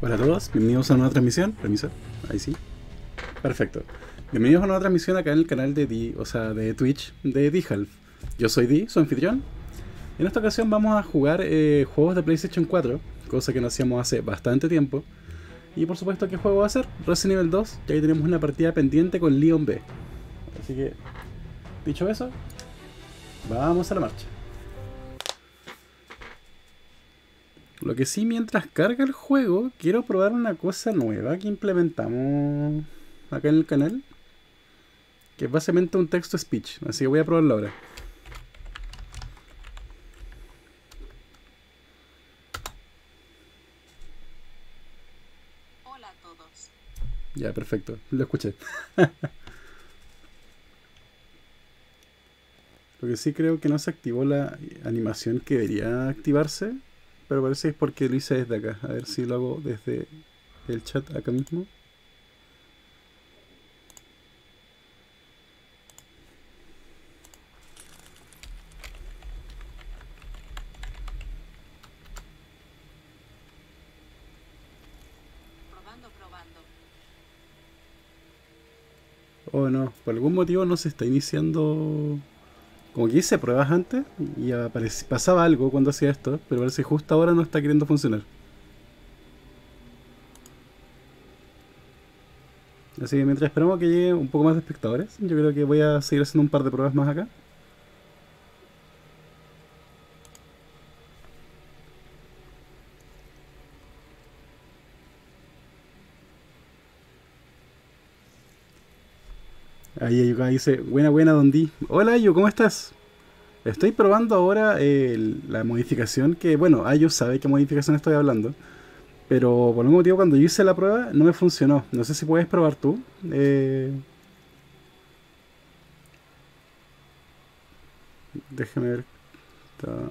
Hola a todos, bienvenidos a una nueva transmisión. Permiso, ahí sí. Perfecto. Bienvenidos a una nueva transmisión acá en el canal de Di, o sea, de Twitch de D-Half. Yo soy Di, su anfitrión. En esta ocasión vamos a jugar eh, juegos de PlayStation 4, cosa que no hacíamos hace bastante tiempo. Y por supuesto, ¿qué juego va a ser? Resident Evil 2, ya ahí tenemos una partida pendiente con Leon B. Así que, dicho eso, vamos a la marcha. Lo que sí, mientras carga el juego, quiero probar una cosa nueva que implementamos acá en el canal. Que es básicamente un texto speech. Así que voy a probarlo ahora. Hola a todos. Ya, perfecto. Lo escuché. Lo que sí creo que no se activó la animación que debería activarse. Pero parece que es porque lo hice desde acá. A ver si lo hago desde el chat acá mismo. Oh no, por algún motivo no se está iniciando. Como que hice pruebas antes y pasaba algo cuando hacía esto, pero parece que justo ahora no está queriendo funcionar. Así que mientras esperamos que llegue un poco más de espectadores, yo creo que voy a seguir haciendo un par de pruebas más acá. Ahí Ayuka dice, buena, buena, Don Di. Hola Ayu, ¿cómo estás? Estoy probando ahora la modificación que, bueno, Ayu sabe qué modificación estoy hablando. Pero por algún motivo cuando yo hice la prueba no me funcionó. No sé si puedes probar tú. Eh, déjame ver está-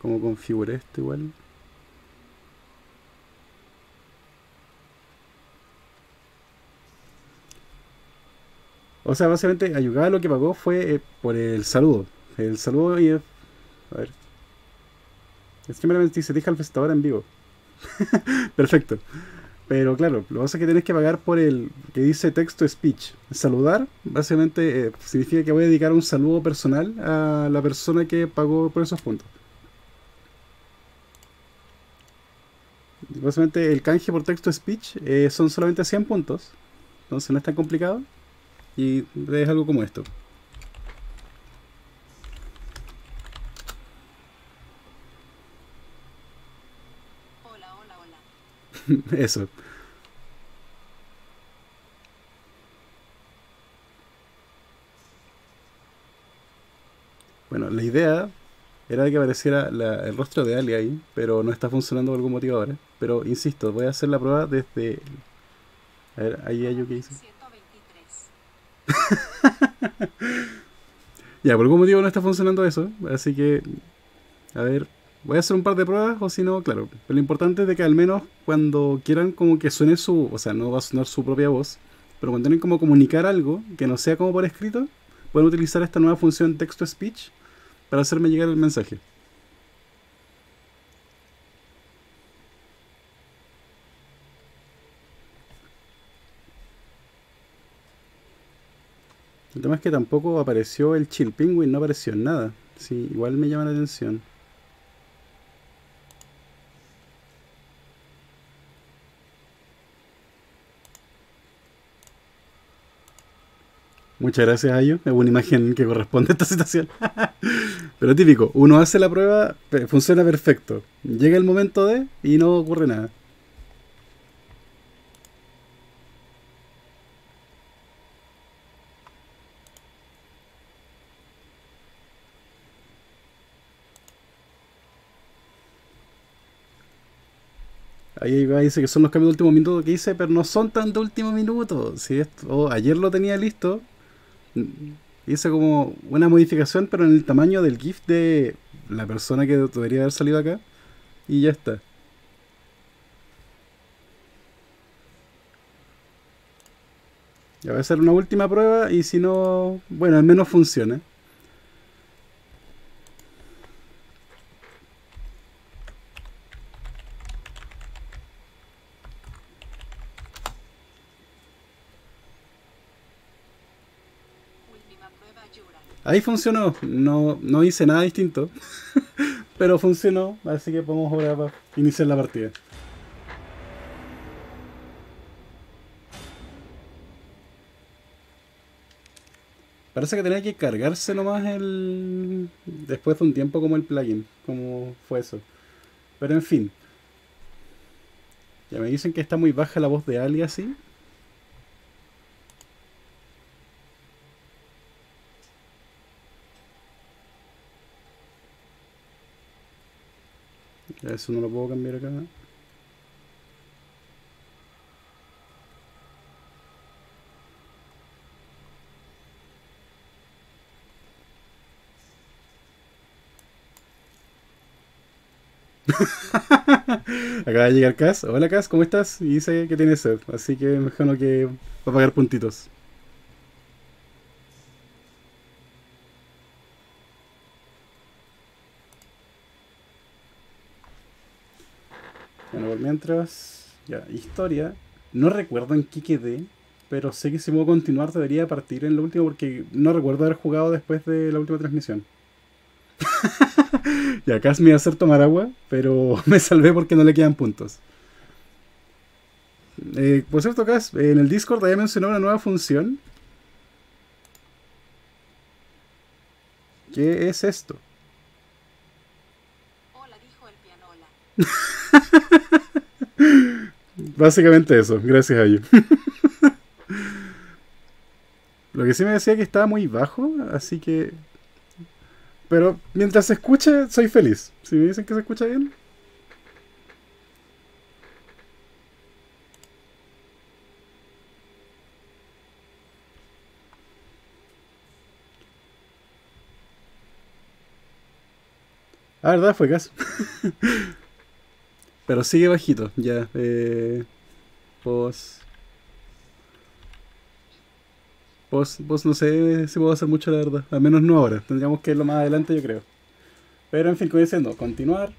cómo configuré esto igual. O sea, básicamente Ayuga lo que pagó fue eh, por el saludo. El saludo y... eh, a ver. Es que me dice, deja el festador en vivo. Perfecto. Pero claro, lo que pasa es que tienes que pagar por el que dice texto speech. Saludar, básicamente eh, significa que voy a dedicar un saludo personal a la persona que pagó por esos puntos. Básicamente el canje por texto speech son solamente 100 puntos. Entonces no es tan complicado. Y es algo como esto. Hola, hola, hola. Eso. Bueno, la idea era que apareciera la- el rostro de Ali ahí, pero no está funcionando por algún motivo ahora. Pero insisto, voy a hacer la prueba desde... A ver, ahí hay yo que hice. 123. Ya, por algún motivo no está funcionando eso, así que... A ver, voy a hacer un par de pruebas o si no, claro. Pero lo importante es de que al menos cuando quieran como que suene su... O sea, no va a sonar su propia voz, pero cuando tienen como comunicar algo que no sea como por escrito, pueden utilizar esta nueva función texto-speech para hacerme llegar el mensaje. El tema es que tampoco apareció el Chill Penguin, no apareció en nada. Sí, igual me llama la atención. Muchas gracias, Ayo. Es una imagen que corresponde a esta situación. Pero típico, uno hace la prueba, funciona perfecto. Llega el momento de y no ocurre nada. Ahí dice que son los cambios de último minuto que hice, pero no son tan de último minuto. Si esto, oh, ayer lo tenía listo. Hice como una modificación, pero en el tamaño del GIF de la persona que debería haber salido acá. Y ya está. Ya voy a hacer una última prueba y si no, bueno, al menos funciona. Ahí funcionó. No, no hice nada distinto. Pero funcionó. Así que podemos ahora pa- iniciar la partida. Parece que tenía que cargarse nomás el. Después de un tiempo como el plugin. Como fue eso. Pero en fin. Ya me dicen que está muy baja la voz de Ali así. Eso no lo puedo cambiar acá. Acaba de llegar Cas. Hola Cas, ¿cómo estás? Y dice que tiene sed, así que me imagino que va a pagar puntitos. Mientras, ya, historia. No recuerdo en qué quedé, pero sé que si puedo continuar debería partir en lo último porque no recuerdo haber jugado después de la última transmisión. y acá me iba a hacer tomar agua, pero me salvé porque no le quedan puntos. Eh, por cierto, Cas, en el Discord había mencionado una nueva función. ¿Qué es esto? Hola, dijo el pianola. Básicamente eso, gracias a ello. Lo que sí me decía que estaba muy bajo, así que... Pero mientras se escuche, soy feliz. Si me dicen que se escucha bien. Ah, verdad, fue caso. Pero sigue bajito, ya. Eh, pues. Pues, pues no sé si puedo hacer mucho, la verdad. Al menos no ahora. Tendríamos que irlo más adelante, yo creo. Pero en fin, como diciendo, continuar.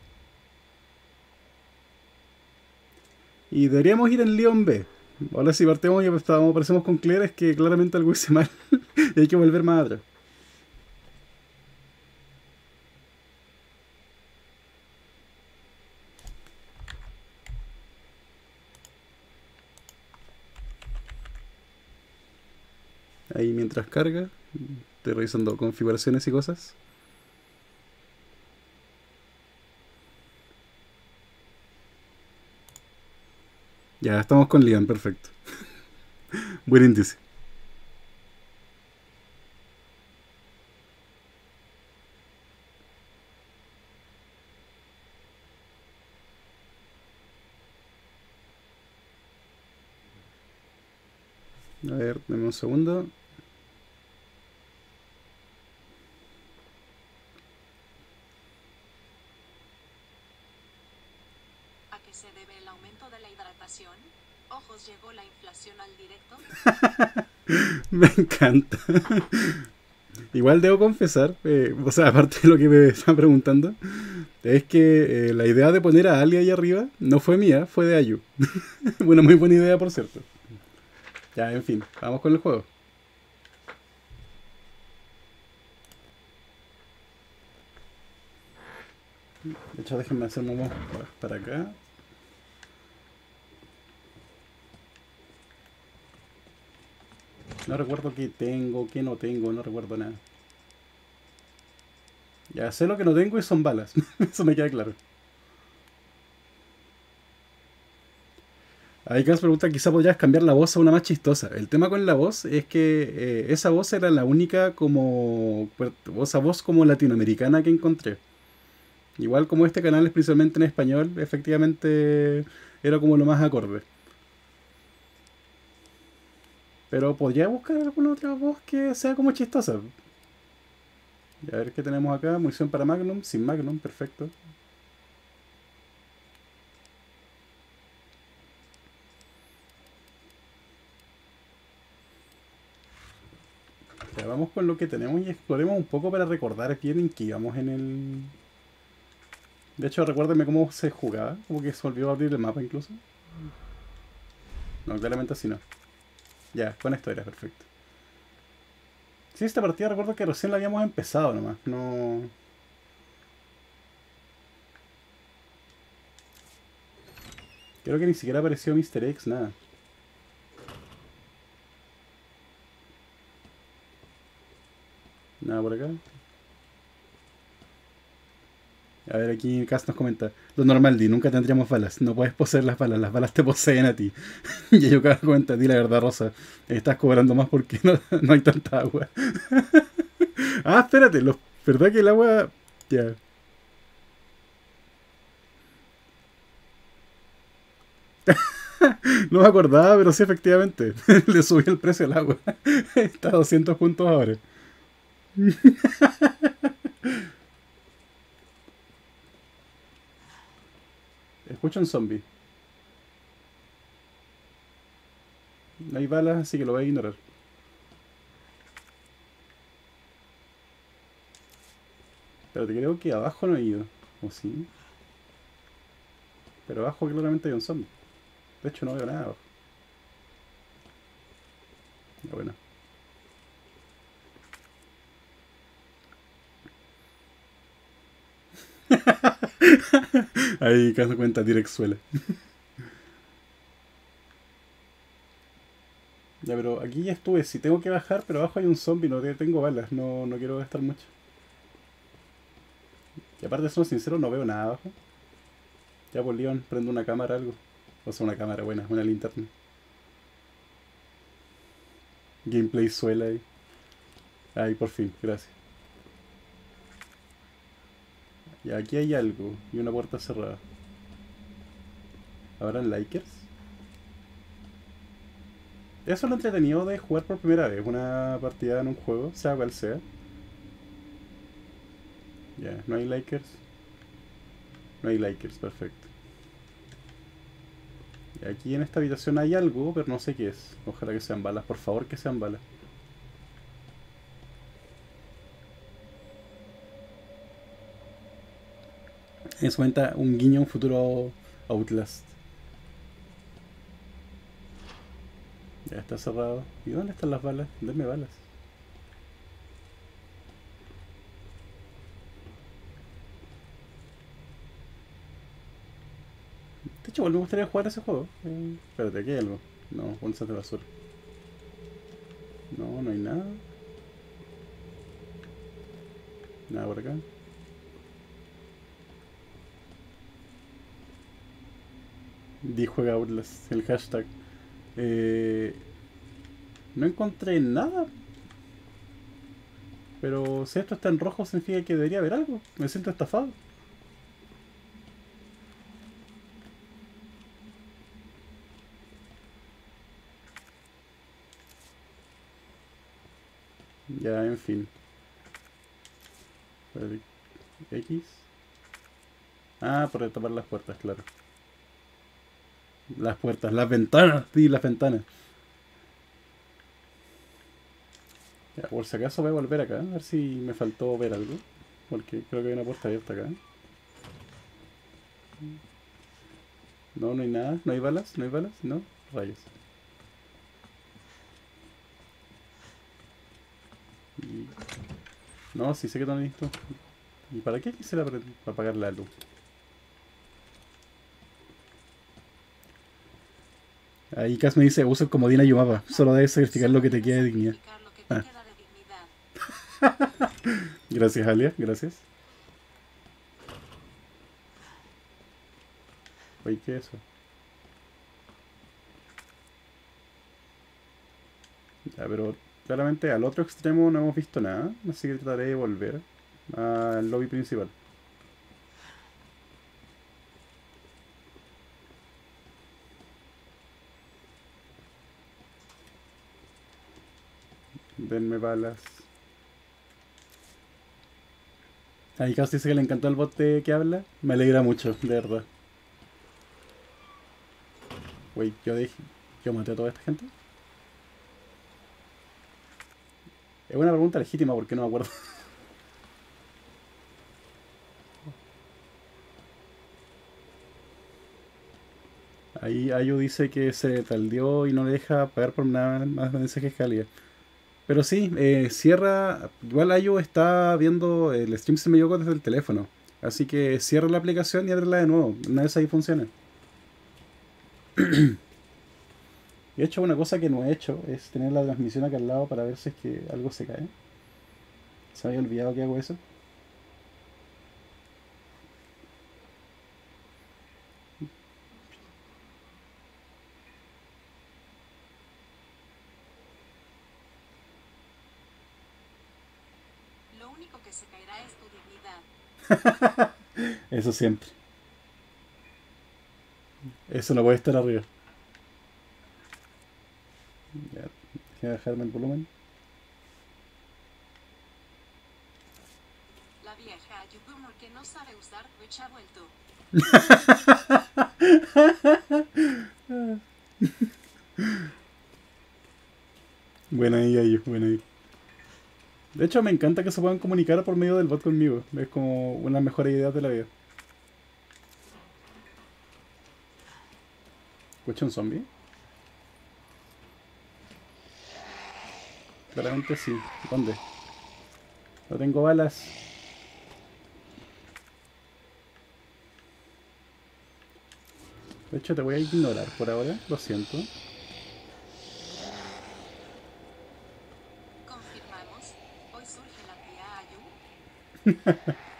Y deberíamos ir en León B. Ahora si partimos y aparecemos con Claire, es que claramente algo hice mal. y hay que volver más atrás. Mientras carga, estoy revisando configuraciones y cosas. Ya, estamos con Liam, perfecto. Buen índice. A ver, dame un segundo. ¿A qué se debe el aumento de la hidratación? Llegó la inflación al directo. Me encanta. Igual debo confesar, eh, o sea, aparte de lo que me están preguntando, es que eh, la idea de poner a Ali ahí arriba no fue mía, fue de Ayu. Una muy buena idea, por cierto. Ya, en fin, vamos con el juego. De hecho, déjenme hacer un para acá. No recuerdo qué tengo, qué no tengo, no recuerdo nada. Ya sé lo que no tengo y son balas. Eso me queda claro. Ahí Gas pregunta, quizá podrías cambiar la voz a una más chistosa. El tema con la voz es que eh, esa voz era la única como esa voz como latinoamericana que encontré. Igual como este canal es principalmente en español, efectivamente era como lo más acorde. Pero podría buscar alguna otra voz que sea como chistosa. Y a ver qué tenemos acá. Munición para Magnum. Sin Magnum, perfecto. Ya vamos con lo que tenemos y exploremos un poco para recordar bien en qué íbamos en el... De hecho, recuérdenme cómo se jugaba. Como que se olvidó abrir el mapa incluso. No, claramente así no. Ya, esto era perfecto. Sí, esta partida recuerdo que recién la habíamos empezado nomás. No. Creo que ni siquiera apareció Mr. X, nada. Nada por acá. A ver, aquí Cass nos comenta. Lo normal, Di, nunca tendríamos balas. No puedes poseer las balas, las balas te poseen a ti. y yo cada cuenta, di la verdad, Rosa. Estás cobrando más porque no, hay tanta agua. ah, espérate, lo, ¿verdad que el agua... Ya. no me acordaba, pero sí, efectivamente. Le subí el precio al agua. Está a 200 puntos ahora. Escucha un zombie. No hay balas, así que lo voy a ignorar. Pero te creo que abajo no he ido. ¿O sí? Pero abajo claramente hay un zombie. De hecho no veo nada abajo. Ya bueno. Ahí caso cuenta direczuela. ya, pero aquí ya estuve. Si tengo que bajar, pero abajo hay un zombie, no tengo balas, no, no quiero gastar mucho. Y aparte, siendo sincero, no veo nada abajo. Ya por Leon, prendo una cámara algo. O sea, una cámara buena, una linterna. Gameplay suela ahí. Ahí, por fin, gracias. Y aquí hay algo. Y una puerta cerrada. ¿Habrán likers? Eso es lo entretenido de jugar por primera vez una partida en un juego, sea cual sea. Ya, no hay likers. No hay likers, perfecto. Y aquí en esta habitación hay algo, pero no sé qué es. Ojalá que sean balas, por favor que sean balas. En su cuenta, un guiño a un futuro Outlast. Ya está cerrado. ¿Y dónde están las balas? Denme balas. De hecho, me gustaría jugar ese juego. Eh, espérate, aquí hay algo. No, bolsas de basura. No, no hay nada. Nada por acá. Di juega Outlast, el hashtag. Eh, no encontré nada. Pero si esto está en rojo significa que debería haber algo. Me siento estafado. Ya, en fin. X. Ah, por tapar las puertas, claro. Las puertas, las ventanas, sí, las ventanas. Ya, por si acaso voy a volver acá, a ver si me faltó ver algo. Porque creo que hay una puerta abierta acá. No, no hay nada, no hay balas, no hay balas, no, rayos. No, sí sé que están listo. ¿Y para qué quisiera apagar la luz? Ahí Cas me dice, usa el comodín Yumapa. Solo debes sacrificar lo que te queda de dignidad. Ah. gracias, Alia, gracias. Oye, ¿qué es eso? Ya, pero claramente al otro extremo no hemos visto nada, así que trataré de volver al lobby principal. Denme balas. Ahí casi dice que le encantó el bote que habla. Me alegra mucho, de verdad. Wey, yo dije. ¿Yo maté a toda esta gente? Es una pregunta legítima porque no me acuerdo. Ahí Ayu dice que se taldió y no le deja pagar por nada más mensajes cálidos. Pero sí, eh, cierra. Igual Ayu está viendo el stream se me llegó desde el teléfono. Así que cierra la aplicación y ábrela de nuevo. Una vez ahí funciona. he hecho una cosa que no he hecho, es tener la transmisión acá al lado para ver si es que algo se cae. Se había olvidado que hago eso. Lo único que se caerá es tu dignidad. Eso siempre. Eso no puede estar arriba. Ya, déjame bajarme el volumen. La vieja youtuber que no sabe usar Twitch ha vuelto. Buena ahí, Ayu, buena ahí. De hecho, me encanta que se puedan comunicar por medio del bot conmigo. Es como una de las mejores ideas de la vida. ¿Escucha un zombie? Claramente sí. ¿Dónde? No tengo balas. De hecho, te voy a ignorar por ahora. Lo siento. Confirmamos. Hoy surge la tía Ayu.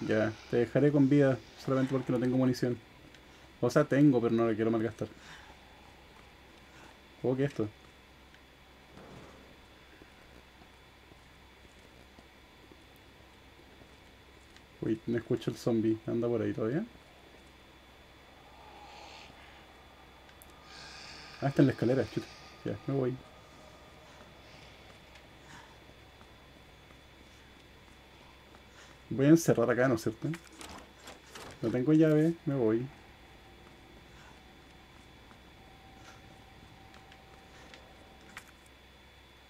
Ya, te dejaré con vida solamente porque no tengo munición. O sea, tengo, pero no la quiero malgastar. ¿Cómo que esto? Uy, no escucho el zombie. Anda por ahí todavía. Ah, está en la escalera, chuta. Ya, me voy. Voy a encerrar acá, ¿no es cierto? No tengo llave, me voy.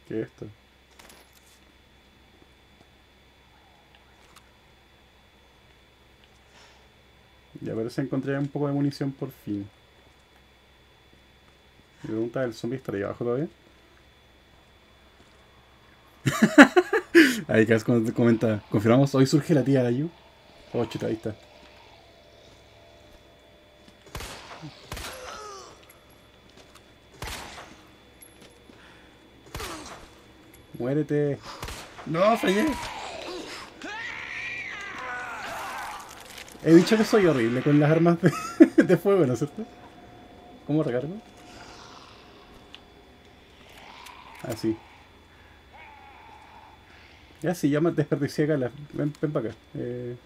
¿Qué es esto? Ya parece encontré un poco de munición por fin. Mi pregunta ¿el zombie está ahí abajo todavía? Ahí Cas comenta, confirmamos, hoy surge la tía Ayu. Oh, chuta, ahí está. Muérete. No, fallé. He dicho que soy horrible con las armas de, de fuego, ¿no es cierto? ¿Cómo recargo? Así. Ya, ya me desperdicié acá. La... Ven, ven para acá. Eh...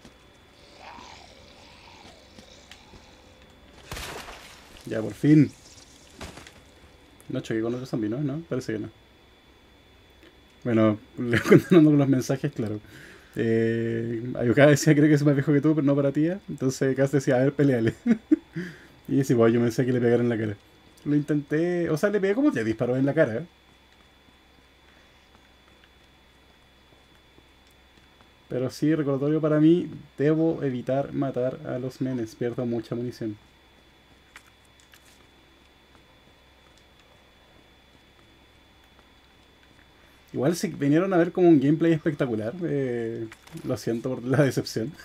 Ya, por fin. No choqué con otro zombie, ¿no? ¿No? Parece que no. Bueno, continuando con los mensajes, claro. Eh, Ayuka decía, creo que es más viejo que tú, pero no para ti. Entonces Cass decía, a ver, peleale. y sí, pues yo decía que le pegaron en la cara. Lo intenté, o sea, le pegué como te disparó en la cara. Pero sí, recordatorio para mí, debo evitar matar a los menes, pierdo mucha munición. Igual si vinieron a ver como un gameplay espectacular, eh, lo siento por la decepción.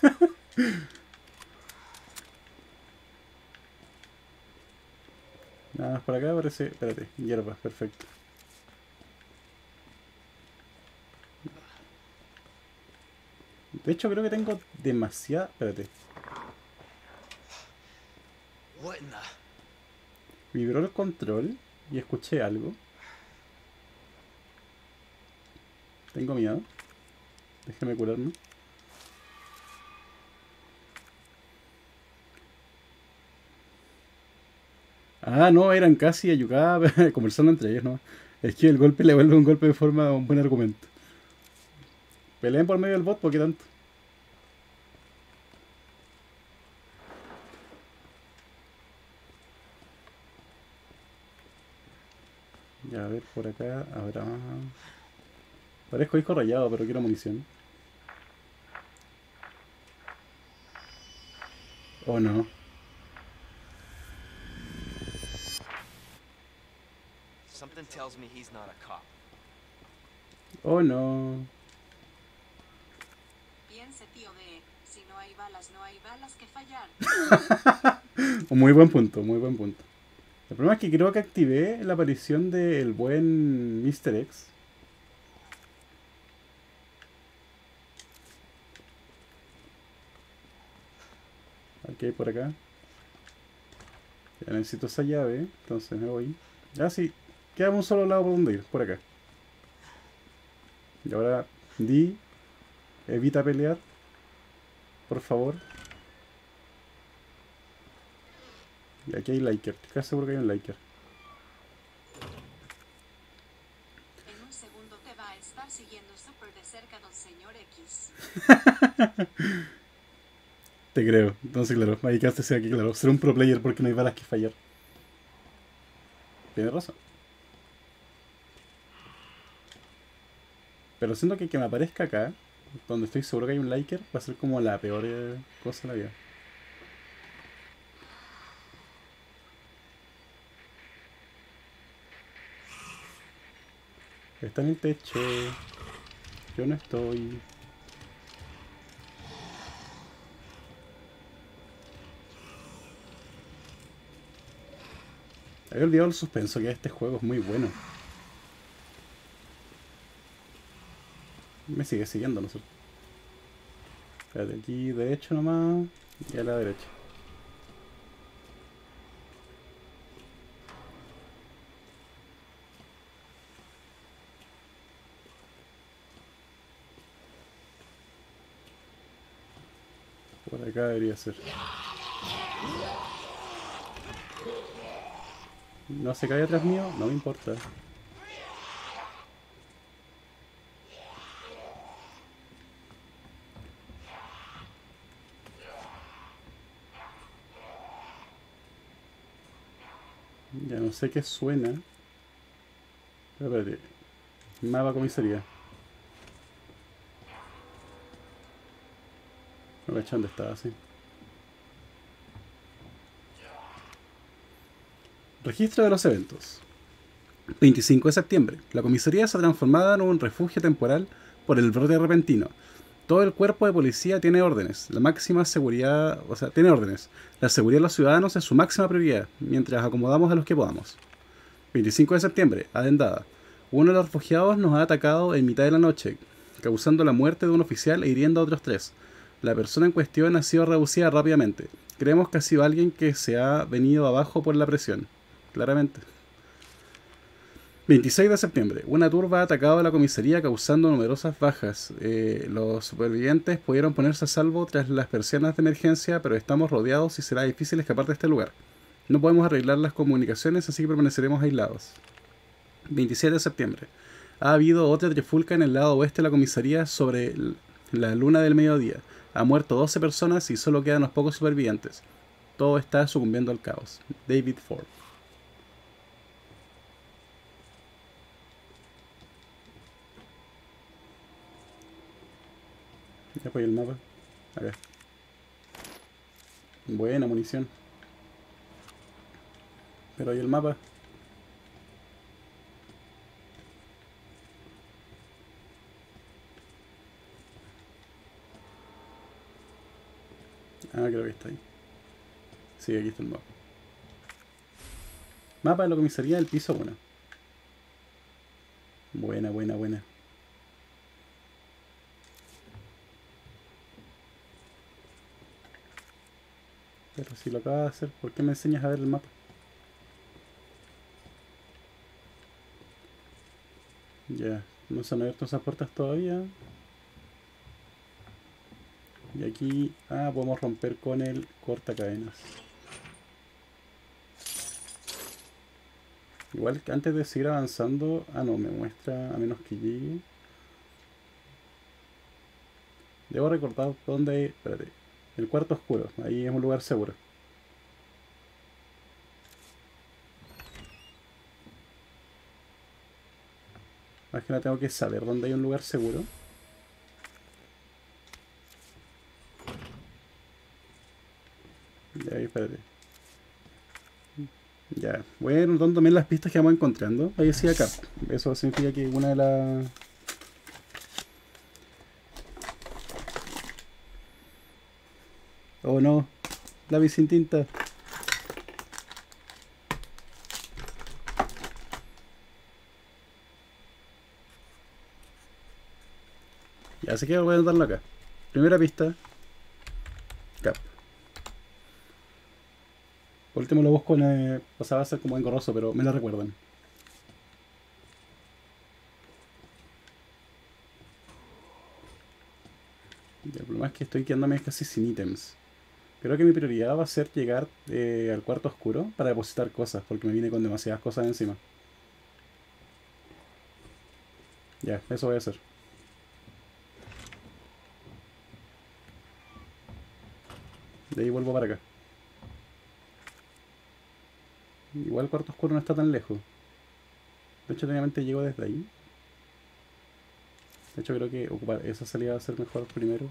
Nada más por acá parece... Espérate, hierbas, perfecto. De hecho creo que tengo demasiada... Espérate. Vibró el control y escuché algo. Tengo miedo. Déjame curarme. Ah, no, eran casi ayudadas conversando entre ellos, ¿no? Es que el golpe le vuelve un golpe de forma un buen argumento. Peleen por medio del bot, ¿por qué tanto? Ya, a ver, por acá habrá... Parezco disco rayado, pero quiero munición. Oh no. tells me he's not a cop. Oh no. Piense, tío D. Si no hay balas, no hay balas que fallar. Muy buen punto, muy buen punto. El problema es que creo que activé la aparición del buen Mr. X. Ok, por acá. Ya necesito esa llave, entonces me voy. Ya sí, queda un solo lado por donde ir, por acá. Y ahora, Di, evita pelear. Por favor. Y aquí hay Liker, casi seguro que hay un Liker. En un segundo te va a estar siguiendo súper de cerca don señor X. Te creo. Entonces, claro, quedaste sea aquí, claro. Ser un pro player porque no hay balas que fallar. Tienes razón. Pero siento que que me aparezca acá, donde estoy seguro que hay un liker, va a ser como la peor eh, cosa de la vida. Está en el techo. Yo no estoy. Había olvidado el suspenso que este juego es muy bueno. Me sigue siguiendo, ¿no cierto? Espérate, aquí derecho nomás y a la derecha. Por acá debería ser. No se cae atrás mío, no me importa. Ya no sé qué suena. Pero espérate. Mapa comisaría. No caché dónde estaba así. Registro de los eventos. 25 de septiembre. La comisaría se ha transformado en un refugio temporal por el brote repentino. Todo el cuerpo de policía tiene órdenes. La máxima seguridad, o sea, tiene órdenes. La seguridad de los ciudadanos es su máxima prioridad, mientras acomodamos a los que podamos. 25 de septiembre. Adendada. Uno de los refugiados nos ha atacado en mitad de la noche, causando la muerte de un oficial e hiriendo a otros tres. La persona en cuestión ha sido reducida rápidamente. Creemos que ha sido alguien que se ha venido abajo por la presión. Claramente. 26 de septiembre. Una turba ha atacado a la comisaría causando numerosas bajas. Eh, los supervivientes pudieron ponerse a salvo tras las persianas de emergencia, pero estamos rodeados y será difícil escapar de este lugar. No podemos arreglar las comunicaciones, así que permaneceremos aislados. 27 de septiembre. Ha habido otra trifulca en el lado oeste de la comisaría sobre la luna del mediodía. Ha muerto 12 personas y solo quedan unos pocos supervivientes. Todo está sucumbiendo al caos. David Ford. Ya pues el mapa. Acá. Buena munición. Pero hay el mapa. Ah, creo que está ahí. Sí, aquí está el mapa. Mapa de la comisaría del piso 1. Buena, buena, buena. Pero si lo acabas de hacer, ¿por qué me enseñas a ver el mapa? Ya, no se han abierto esas puertas todavía. Y aquí, ah, podemos romper con el cortacadenas. Igual que antes de seguir avanzando, ah no, me muestra a menos que llegue. Debo recordar dónde espérate, el cuarto oscuro, ahí es un lugar seguro. Más que nada tengo que saber dónde hay un lugar seguro. Ya, ahí, espérate. Ya, ir notando también las pistas que vamos encontrando. Ahí decía acá. Eso significa que una de las. Oh no, lápiz sin tinta. Ya, así que voy a anotarlo acá. Primera pista. Por último lo busco en... eh, o sea, va a ser como engorroso, pero me lo recuerdan. El problema es que estoy quedándome casi sin ítems. Creo que mi prioridad va a ser llegar eh, al cuarto oscuro para depositar cosas, porque me vine con demasiadas cosas encima. Ya, eso voy a hacer. De ahí vuelvo para acá. Igual cuarto oscuro no está tan lejos. De hecho, técnicamente llego desde ahí. De hecho, creo que ocupar esa salida va a ser mejor primero.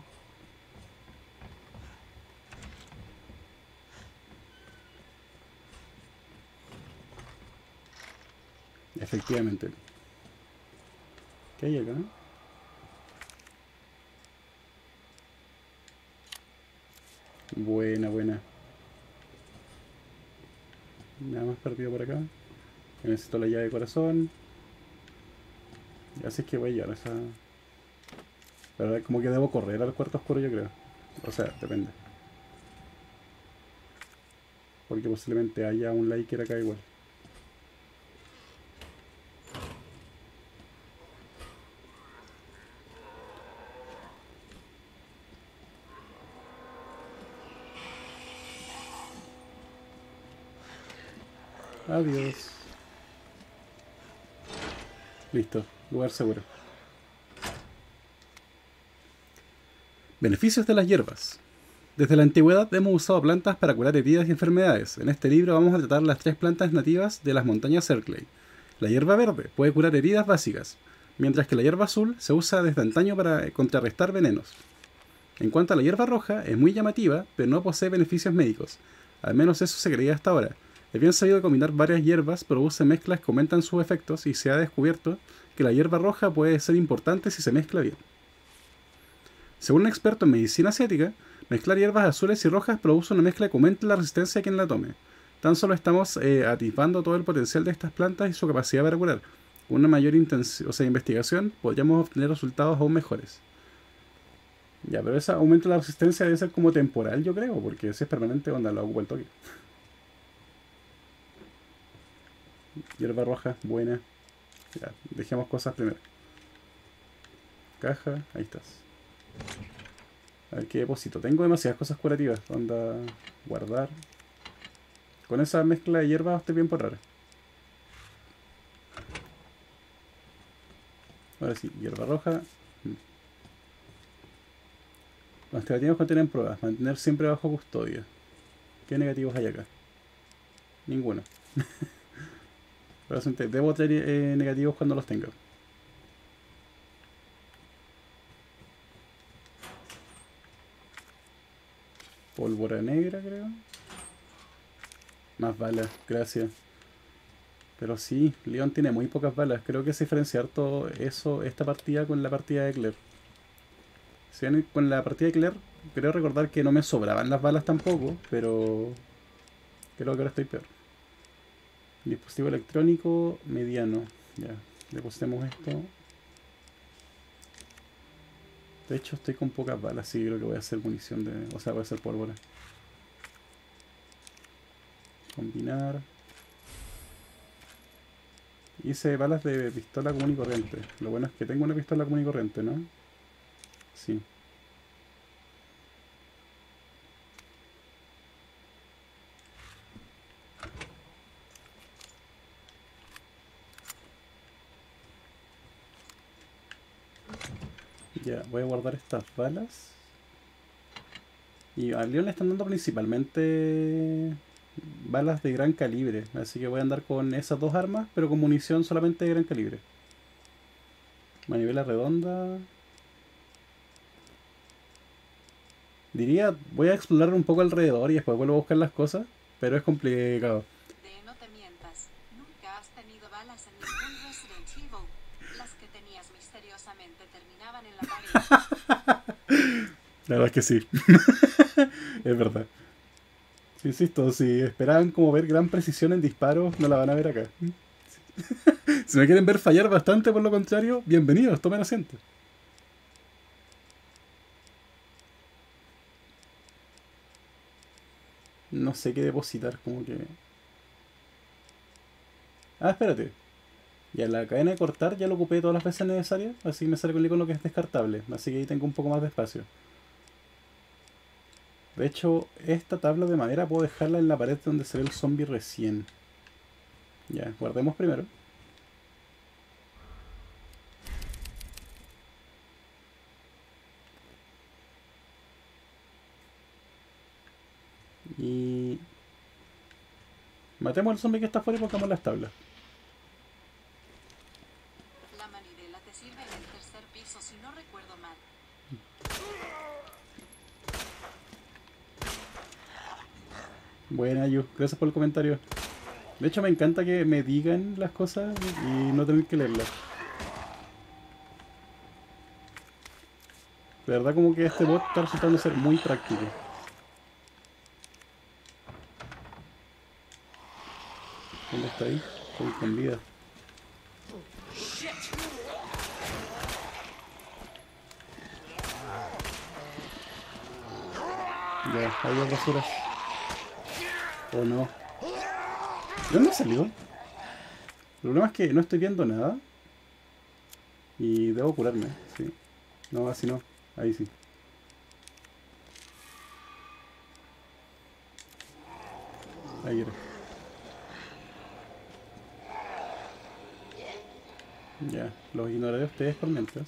Efectivamente. ¿Qué hay acá? Buena, buena. Nada más perdido por acá. Necesito la llave de corazón. Así es que voy a llevar esa. Verdad, como que debo correr al cuarto oscuro, yo creo. O sea, depende. Porque posiblemente haya un liker acá igual. Adiós. Listo, lugar seguro. Beneficios de las hierbas. Desde la antigüedad hemos usado plantas para curar heridas y enfermedades. En este libro vamos a tratar las tres plantas nativas de las montañas Erkley. La hierba verde puede curar heridas básicas, mientras que la hierba azul se usa desde antaño para contrarrestar venenos. En cuanto a la hierba roja, es muy llamativa, pero no posee beneficios médicos. Al menos eso se creía hasta ahora. Es bien sabido combinar varias hierbas produce mezclas que aumentan sus efectos y se ha descubierto que la hierba roja puede ser importante si se mezcla bien. Según un experto en medicina asiática, mezclar hierbas azules y rojas produce una mezcla que aumenta la resistencia a quien la tome. Tan solo estamos eh, atisbando todo el potencial de estas plantas y su capacidad para curar. Con una mayor o sea, investigación podríamos obtener resultados aún mejores. Ya, pero ese aumento de la resistencia debe ser como temporal, yo creo, porque si es permanente, onda, lo ocupa el toque. Hierba roja, buena. Ya, dejemos cosas primero. Caja, ahí estás. A ver qué deposito. Tengo demasiadas cosas curativas. Onda, guardar. Con esa mezcla de hierbas estoy bien por ahora. Ahora sí, hierba roja. Mm. Los negativos contienen pruebas. Mantener siempre bajo custodia. ¿Qué negativos hay acá? Ninguno. Pero asunto, debo traer eh, negativos cuando los tenga. Pólvora negra, creo. Más balas, gracias. Pero sí, Leon tiene muy pocas balas. Creo que se diferencia harto eso, esta partida con la partida de Claire. Con la partida de Claire, creo recordar que no me sobraban las balas tampoco, pero creo que ahora estoy peor. Dispositivo electrónico mediano. Ya, depositemos esto. De hecho, estoy con pocas balas, sí, creo que voy a hacer munición de. O sea, voy a hacer pólvora. Combinar. Hice balas de pistola común y corriente. Lo bueno es que tengo una pistola común y corriente, ¿no? Sí. Voy a guardar estas balas. Y a Leon le están dando principalmente balas de gran calibre. Así que voy a andar con esas dos armas, pero con munición solamente de gran calibre. Manivela redonda. Diría, voy a explorar un poco alrededor y después vuelvo a buscar las cosas, pero es complicado. De no te estaban en la verdad es que sí. es verdad. Insisto, si esperaban como ver gran precisión en disparos, no la van a ver acá. si me quieren ver fallar bastante, por lo contrario, bienvenidos, tomen asiento. No sé qué depositar, como que... Ah, espérate. Ya la cadena de cortar ya lo ocupé todas las veces necesarias, así me sale con el icono que es descartable. Así que ahí tengo un poco más de espacio. De hecho, esta tabla de madera puedo dejarla en la pared donde se el zombie recién. Ya, guardemos primero. Y... Matemos al zombie que está afuera y pongamos las tablas. La manivela te sirve en el tercer piso, si no recuerdo mal. Buena, Yu. Gracias por el comentario. De hecho, me encanta que me digan las cosas y no tener que leerlas. De verdad, como que este bot está resultando ser muy práctico. ¿Dónde está ahí? Estoy con vida. Ya, hay dos basuras. ¿O no? ¿De dónde salió? El problema es que no estoy viendo nada. Y debo curarme, sí. No, así no. Ahí sí. Ahí era. Ya, los ignoraré a ustedes por mientras.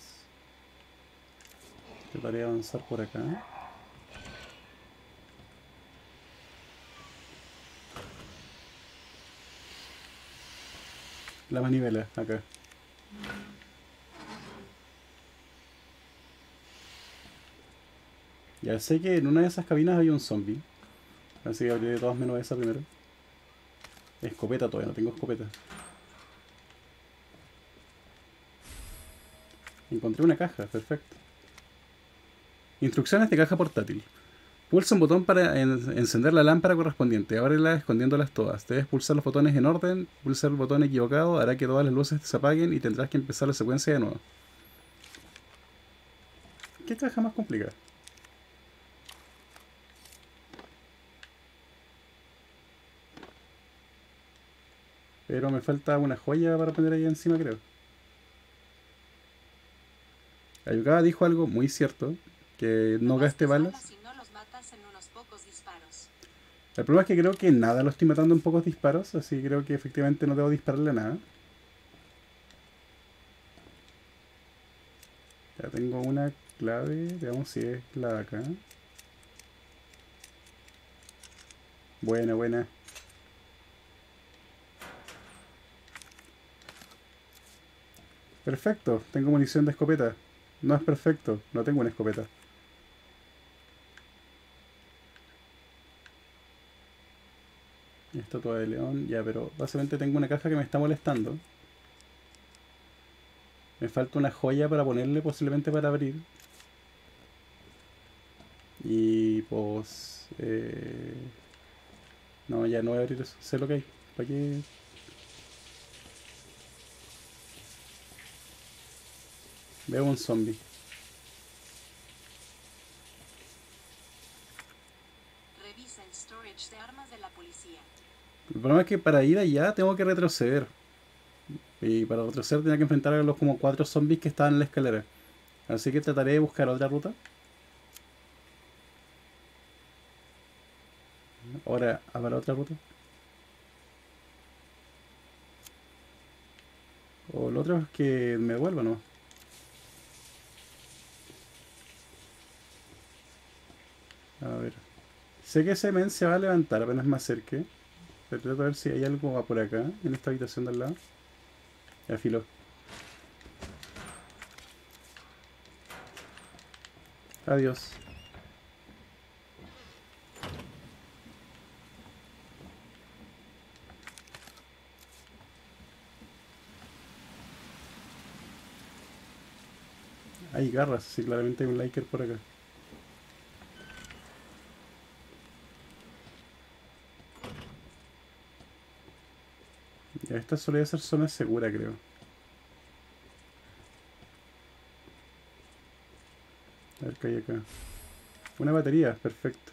Trataré de avanzar por acá. La manivela, acá. Ya sé que en una de esas cabinas había un zombie. Así que abriré todas menos esa primero. Escopeta todavía, no tengo escopeta. Encontré una caja, perfecto. Instrucciones de caja portátil. Pulsa un botón para en- encender la lámpara correspondiente. Ábrela escondiéndolas todas. Debes pulsar los botones en orden. Pulsar el botón equivocado hará que todas las luces se apaguen y tendrás que empezar la secuencia de nuevo. ¿Qué caja más complicada? Pero me falta una joya para poner ahí encima, creo. Ayukawa dijo algo muy cierto, que no gaste balas. Si no los matas en unos pocos disparos. El problema es que creo que nada lo estoy matando en pocos disparos, así que creo que efectivamente no debo dispararle nada. Ya tengo una clave, veamos si es la de acá. Buena, buena. Perfecto, tengo munición de escopeta. No es perfecto, no tengo una escopeta. Estatua de león, ya, pero básicamente tengo una caja que me está molestando. Me falta una joya para ponerle, posiblemente para abrir. Y pues... eh, No, ya no voy a abrir eso. Sé lo que hay. ¿Para qué? Veo un zombie. Revisa el storage de armas de la policía. El problema es que para ir allá tengo que retroceder. Y para retroceder tenía que enfrentar a los como cuatro zombies que estaban en la escalera. Así que trataré de buscar otra ruta. Ahora, ¿habrá otra ruta? O lo otro es que me devuelva, ¿no? A ver. Sé que ese men se va a levantar apenas me acerque. Trato de ver si hay algo por acá, en esta habitación de al lado. Ya filo. Adiós. Ay, y garras, sí, claramente hay un liker por acá. Esta solía ser zona segura, creo. A ver qué hay acá. Una batería, perfecto.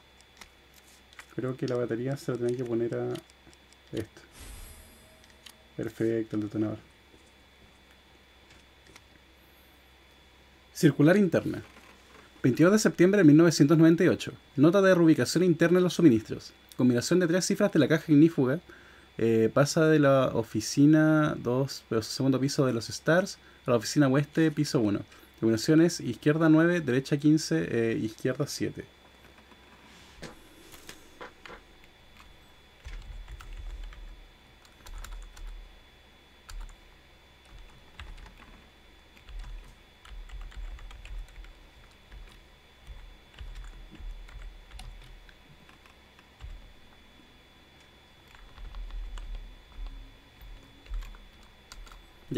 Creo que la batería se la tienen que poner a esto. Perfecto, el detonador. Circular interna. 22 de septiembre de 1998. Nota de reubicación interna en los suministros. Combinación de tres cifras de la caja ignífuga. Eh, pasa de la oficina 2, segundo piso de los Stars, a la oficina oeste, piso 1. Combinaciones izquierda 9, derecha 15, eh, izquierda 7.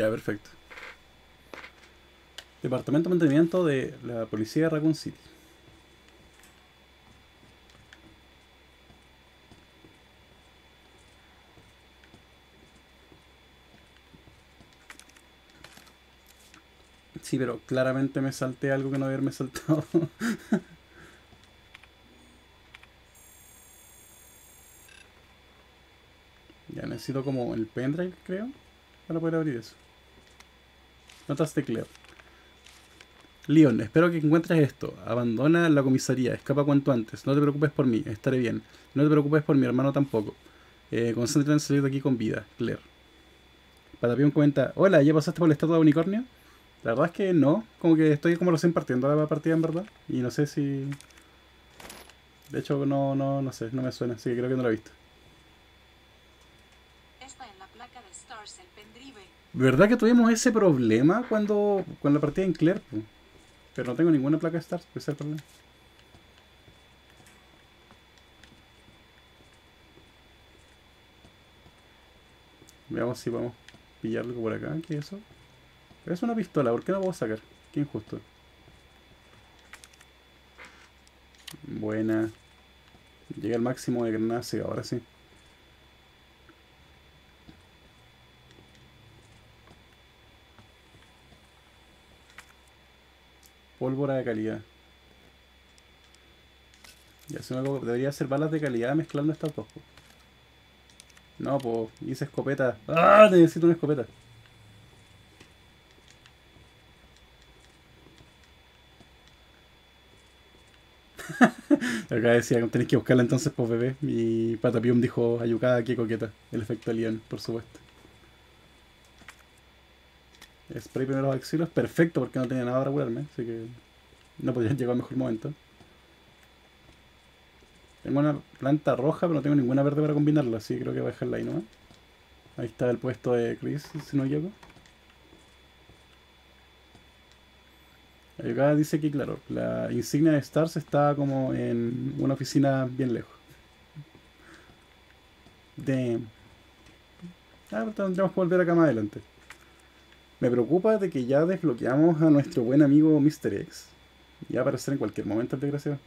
Ya, perfecto. Departamento de Mantenimiento de la Policía de Raccoon City. Sí, pero claramente me salté algo que no haberme saltado. ya necesito como el pendrive, creo, para poder abrir eso. Notas de Claire. Leon, espero que encuentres esto. Abandona la comisaría, escapa cuanto antes. No te preocupes por mí, estaré bien. No te preocupes por mi hermano tampoco. Eh, concéntrate en salir de aquí con vida, Claire. Patapión comenta, hola, ¿ya pasaste por la estatua de unicornio? La verdad es que no, como que estoy como recién partiendo la partida en verdad. Y no sé si... De hecho, no, no, no sé, no me suena, así que creo que no lo he visto. Está en la placa de Stars el pendrive. ¿Verdad que tuvimos ese problema cuando con la partida en Claire? po? Pero no tengo ninguna placa de Stars, ese es el problema. Veamos si podemos pillar algo por acá. ¿Qué es eso? Es una pistola, ¿por qué no puedo sacar? Qué injusto. Buena. Llega al máximo de granadas, ahora sí. Pólvora de calidad. Ya debería ser balas de calidad mezclando estas dos. No, pues hice escopeta. ¡Ah! Necesito una escopeta. Acá decía tenéis que buscarla entonces, pues bebé. Mi patapium dijo ayucada, qué coqueta. El efecto alien, por supuesto. Spray primero los axilos, perfecto porque no tenía nada para curarme, así que no podía llegar al mejor momento. Tengo una planta roja, pero no tengo ninguna verde para combinarla, así que creo que voy a dejarla ahí nomás. Ahí está el puesto de Chris, si no llego. Acá dice que, claro, la insignia de Stars está como en una oficina bien lejos. Damn. Ah, pero que volver acá más adelante. Me preocupa de que ya desbloqueamos a nuestro buen amigo Mr. X. Y va a aparecer en cualquier momento el desgraciado.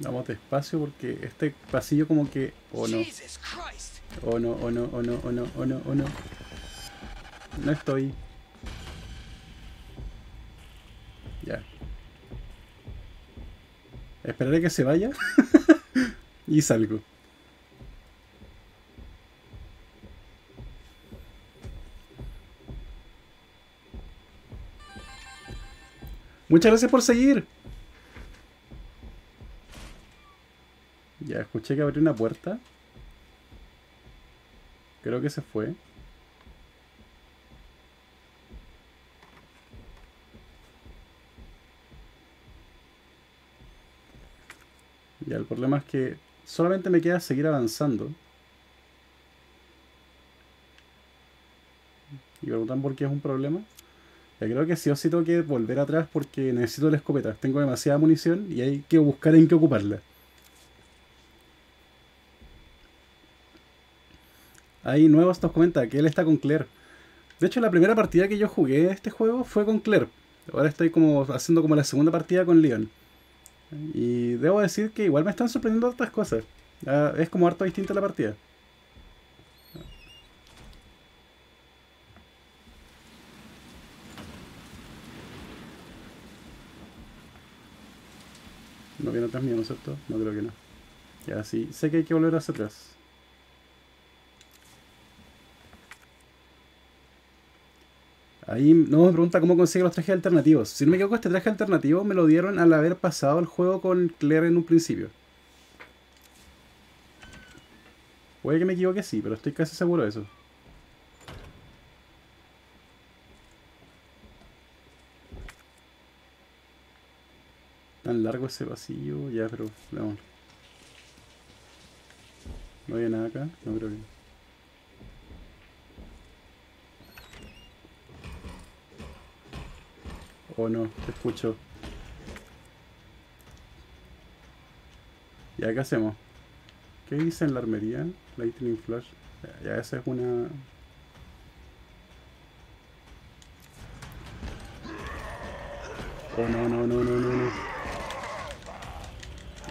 Vamos despacio porque este pasillo como que... O no, Jesus Christ! o no, o no, o no, o no, o no, o no. No estoy. Esperaré que se vaya. y salgo. Muchas gracias por seguir. Ya, escuché que abrió una puerta. Creo que se fue. El problema es que solamente me queda seguir avanzando. Y preguntan por qué es un problema. Ya creo que sí o sí tengo que volver atrás porque necesito la escopeta. Tengo demasiada munición y hay que buscar en qué ocuparla. Ahí nuevos nos comenta que él está con Claire. De hecho, la primera partida que yo jugué este juego fue con Claire. Ahora estoy como haciendo como la segunda partida con Leon. Y debo decir que igual me están sorprendiendo otras cosas. Ah, es como harto distinta la partida. No viene atrás mío, ¿no es cierto? No creo que no. Ya, sí. Sé que hay que volver hacia atrás. Ahí no me pregunta cómo consigue los trajes alternativos. Si no me equivoco, este traje alternativo me lo dieron al haber pasado el juego con Claire en un principio. Puede que me equivoque, sí, pero estoy casi seguro de eso. Tan largo ese pasillo, ya, pero vamos. No hay nada acá, no creo que. Oh no, te escucho. ¿Ya qué hacemos? ¿Qué dice en la armería? Lightning Flash. Ya, ya esa es una... Oh no, no, no, no, no, no.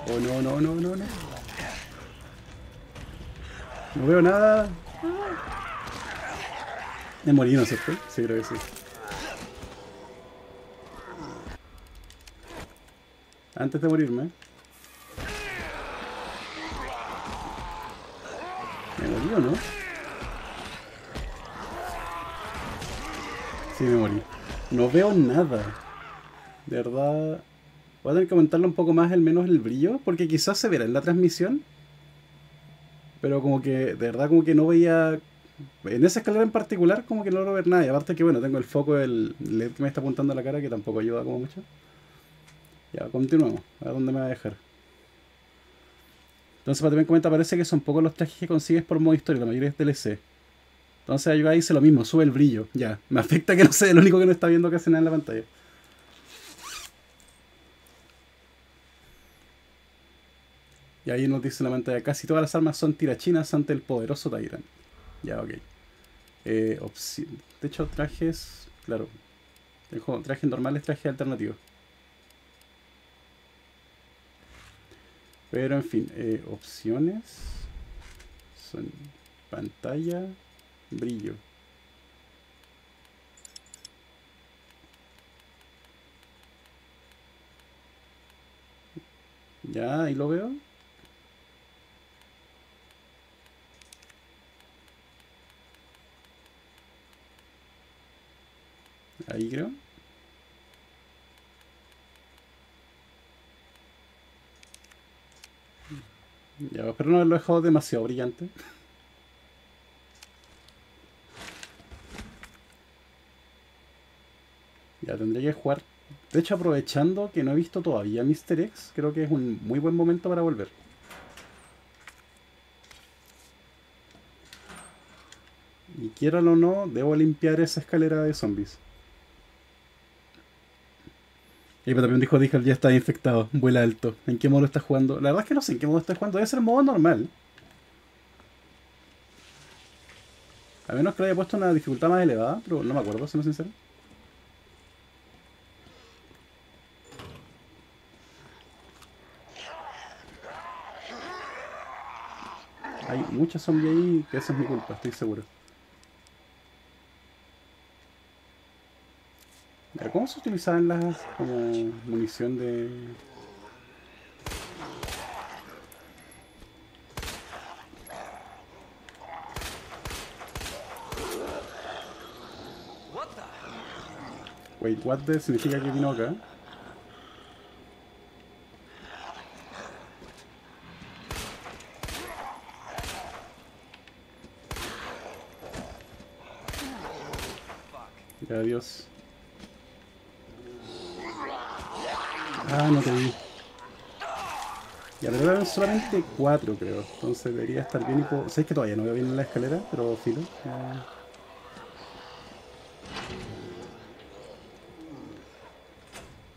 Oh no, no, no, no, no. No veo nada. Me morí, ¿no cierto? Sí, creo que sí. Antes de morirme. ¿Me morí o no? Sí, me morí. No veo nada. De verdad... Voy a tener que aumentarle un poco más al menos el brillo, porque quizás se verá en la transmisión. Pero como que, de verdad, como que no veía... En esa escalera en particular, como que no logro ver nada. Y aparte que, bueno, tengo el foco del LED que me está apuntando a la cara, que tampoco ayuda como mucho. Ya, continuamos. A dónde me va a dejar. Entonces, para también comenta, parece que son pocos los trajes que consigues por modo historia, la mayoría es DLC. Entonces, yo ahí hice lo mismo, sube el brillo. Ya, me afecta que no sea el único que no está viendo casi nada en la pantalla. Y ahí nos dice en la pantalla, casi todas las armas son tirachinas ante el poderoso Tyrant. Ya, ok. Eh, de hecho, trajes, claro. Trajes normales, trajes alternativos. Pero en fin, eh, opciones son pantalla, brillo. Ya, ahí lo veo. Ahí creo. Ya, espero no haberlo dejado demasiado brillante. Ya tendré que jugar. De hecho, aprovechando que no he visto todavía Mr. X, creo que es un muy buen momento para volver. Y quieran o no, debo limpiar esa escalera de zombies. Y también dijo, dijo, ya está infectado, vuela alto. ¿En qué modo está jugando? La verdad es que no sé en qué modo está jugando. Debe ser modo normal. A menos que le haya puesto una dificultad más elevada, pero no me acuerdo, siendo sincero. Hay muchas zombies ahí que esa es mi culpa, estoy seguro. ¿Cómo se utilizaban las como munición de... Wait, what the significa que vino acá? Ya, adiós. Ah, no te vi. Ya, pero eran solamente cuatro, creo. Entonces debería estar bien y puedo... que todavía no veo bien la escalera? Pero filo.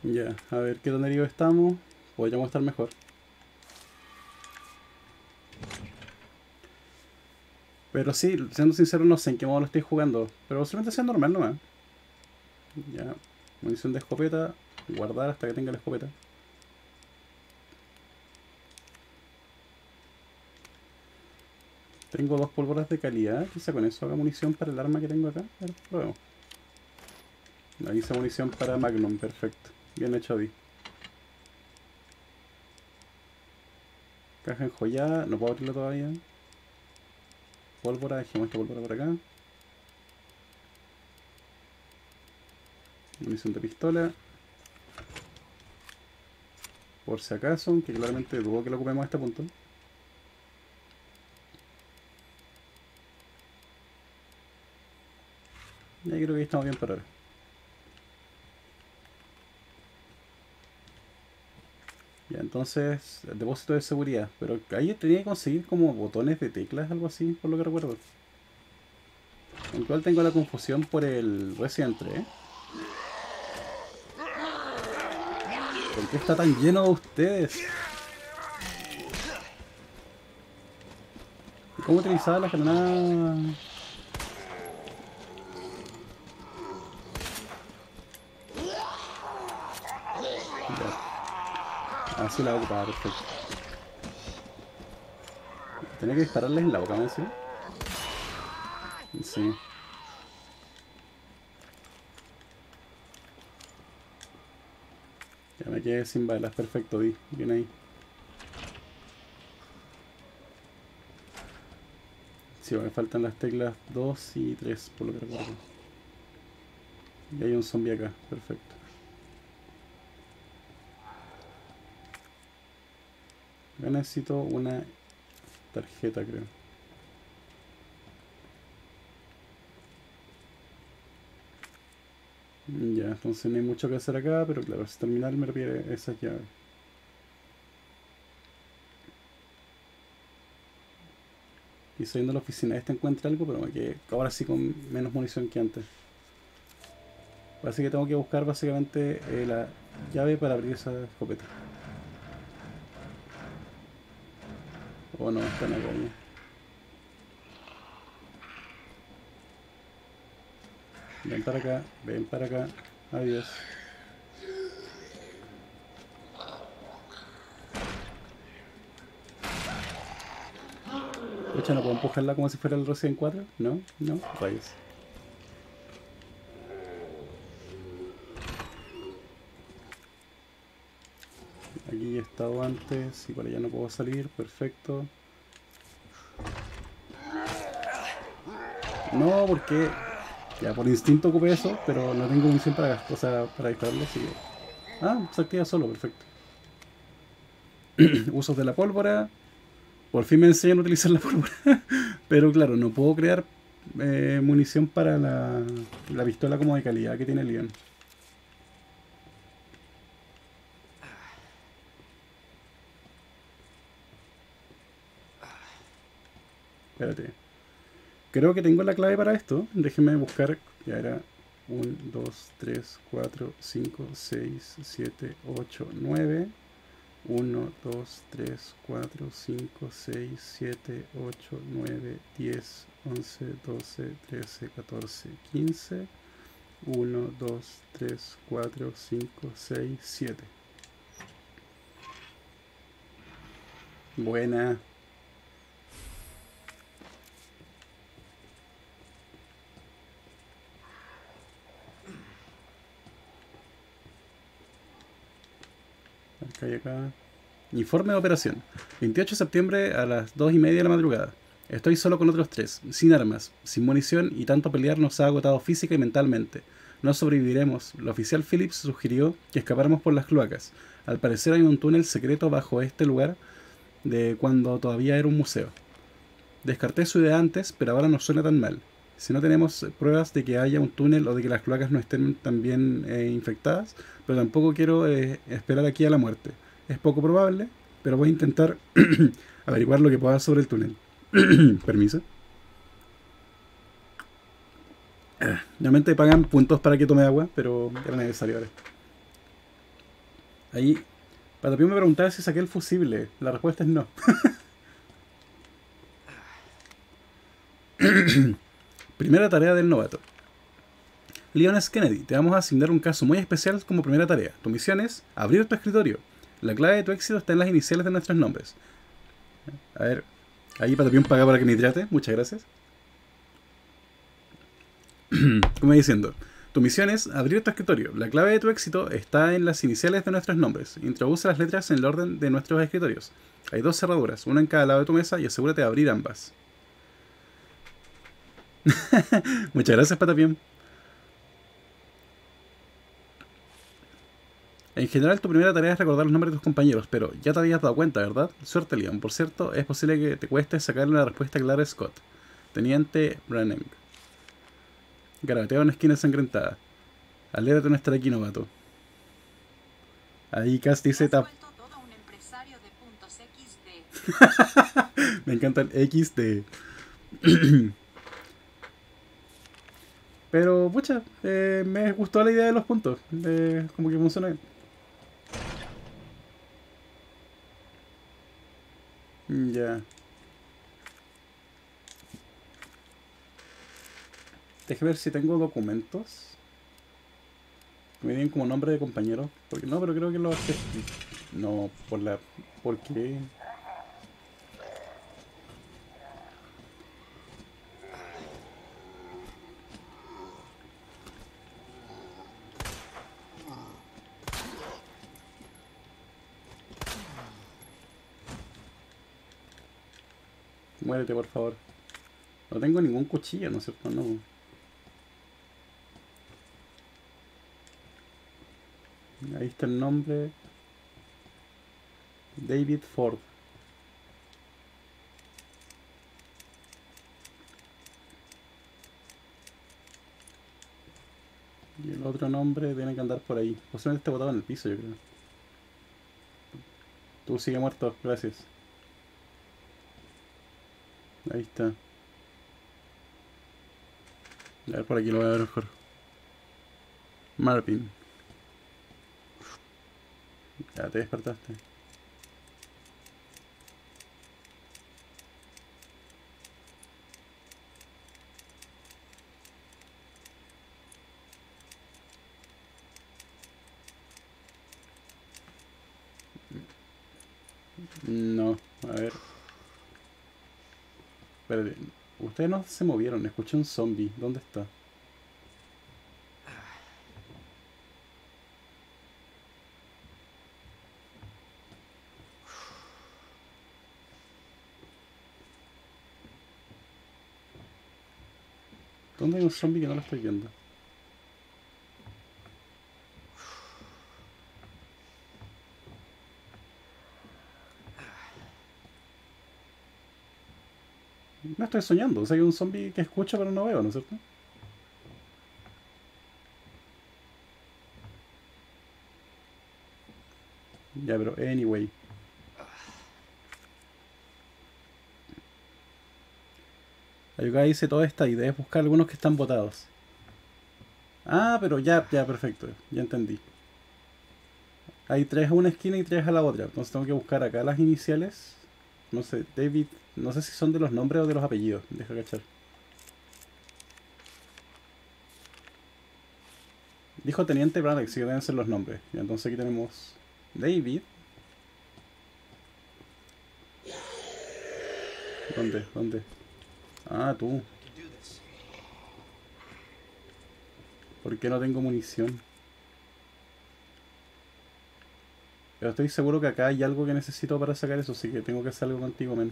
Ya, a ver qué tan heridos estamos. Podríamos estar mejor. Pero sí, siendo sincero, no sé en qué modo lo estoy jugando. Pero posiblemente sea normal nomás. Ya, munición de escopeta. Guardar hasta que tenga la escopeta. Tengo dos pólvoras de calidad. Quizá con eso haga munición para el arma que tengo acá. A probemos. Ahí hice munición para Magnum, perfecto. Bien hecho ahí. Caja enjollada, no puedo abrirlo todavía. Pólvora, dejemos esta pólvora por acá. Munición de pistola. Por si acaso, aunque claramente dudo que lo ocupemos a este punto. Y ahí creo que estamos bien por ahora. Ya, entonces, el depósito de seguridad. Pero ahí tenía que conseguir como botones de teclas, algo así, por lo que recuerdo. En cual tengo la confusión por el Resident 3. ¿Por qué está tan lleno de ustedes? ¿Cómo utilizaba la granada? Ya. Así la voy a ocupar, perfecto. Tenía que dispararles en la boca, ¿no? ¿Sí? Sí. Me quedé sin balas, perfecto, Di. Bien ahí. Sí, me faltan las teclas 2 y 3, por lo que recuerdo. Y hay un zombie acá, perfecto. Yo necesito una tarjeta, creo. Ya, entonces no hay mucho que hacer acá, pero claro, ese terminal me requiere esas llaves. Y saliendo de la oficina esta encuentra algo, pero me quedé ahora sí con menos munición que antes. Así que tengo que buscar básicamente eh, la llave para abrir esa escopeta. O no, están acá. ya. Ven para acá, ven para acá. Adiós. Pucha, ¿no puedo empujarla como si fuera el Resident 4? No, no, rayos. Aquí he estado antes y por allá no puedo salir, perfecto. No, porque ya por instinto ocupé eso, pero no tengo munición para, o sea, para dispararle, así. Ah, se activa solo, perfecto. Usos de la pólvora. Por fin me enseñan a utilizar la pólvora. pero claro, no puedo crear eh, munición para la, la pistola como de calidad que tiene Leon. Espérate. Creo que tengo la clave para esto. Déjenme buscar. Ya era 1, 2, 3, 4, 5, 6, 7, 8, 9. 1, 2, 3, 4, 5, 6, 7, 8, 9, 10, 11, 12, 13, 14, 15. 1, 2, 3, 4, 5, 6, 7. Buena. Informe de operación. 28 de septiembre a las 2 y media de la madrugada. Estoy solo con otros tres, sin armas, sin munición y tanto pelear nos ha agotado física y mentalmente. No sobreviviremos. El oficial Phillips sugirió que escapáramos por las cloacas. Al parecer hay un túnel secreto bajo este lugar de cuando todavía era un museo. Descarté su idea antes, pero ahora no suena tan mal. Si no tenemos pruebas de que haya un túnel o de que las cloacas no estén también eh, infectadas, pero tampoco quiero eh, esperar aquí a la muerte. Es poco probable, pero voy a intentar averiguar lo que pueda sobre el túnel. Permiso. Normalmente pagan puntos para que tome agua, pero era necesario ahora. Ahí, Patapío me preguntaba si saqué el fusible. La respuesta es no. primera tarea del novato. Leon. Kennedy, te vamos a asignar un caso muy especial como primera tarea. Tu misión es abrir tu escritorio. La clave de tu éxito está en las iniciales de nuestros nombres. A ver, ahí Patapión paga para que me hidrate. Muchas gracias. Como diciendo, tu misión es abrir tu escritorio. La clave de tu éxito está en las iniciales de nuestros nombres. Introduce las letras en el orden de nuestros escritorios. Hay dos cerraduras, una en cada lado de tu mesa y asegúrate de abrir ambas. Muchas gracias, Patapión. En general, tu primera tarea es recordar los nombres de tus compañeros, pero ya te habías dado cuenta, ¿verdad? Suerte, Leon. Por cierto, es posible que te cueste sacarle una respuesta clara a Scott. Teniente Brennan. Garbateo una esquina ensangrentada. Alégrate de no estar aquí, novato. Ahí Cass dice tap. Me encanta el XD. Pero, pucha, eh, me gustó la idea de los puntos. Eh, como que funciona bien. Ya. Déjame ver si tengo documentos. Me digan como nombre de compañero. Porque no, pero creo que lo. No, por la. ¿Por qué? Muérete, por favor. No tengo ningún cuchillo, ¿no es cierto? No. Ahí está el nombre. David Ford. Y el otro nombre tiene que andar por ahí. Posiblemente está botado en el piso, yo creo. Tú sigue muerto, gracias. Ahí está. A ver, por aquí lo voy a ver mejor. Marvin. Ya te despertaste. No, a ver. Espérate, ustedes no se movieron, escuché un zombie. ¿Dónde está? ¿Dónde hay un zombie que no lo estoy viendo? No estoy soñando, hay un zombie que escucha pero no veo, ¿no es cierto? Ya, pero anyway. Acá dice toda esta idea es buscar algunos que están votados. Ah, pero ya, ya, perfecto, ya entendí. Hay tres a una esquina y tres a la otra. Entonces tengo que buscar acá las iniciales. No sé, David, no sé si son de los nombres o de los apellidos. Deja cachar. Dijo Teniente Braddock, sí deben ser los nombres. Y entonces aquí tenemos David. ¿Dónde? ¿Dónde? Ah, tú. ¿Por qué no tengo munición? Pero estoy seguro que acá hay algo que necesito para sacar eso, así que tengo que hacer algo contigo, men.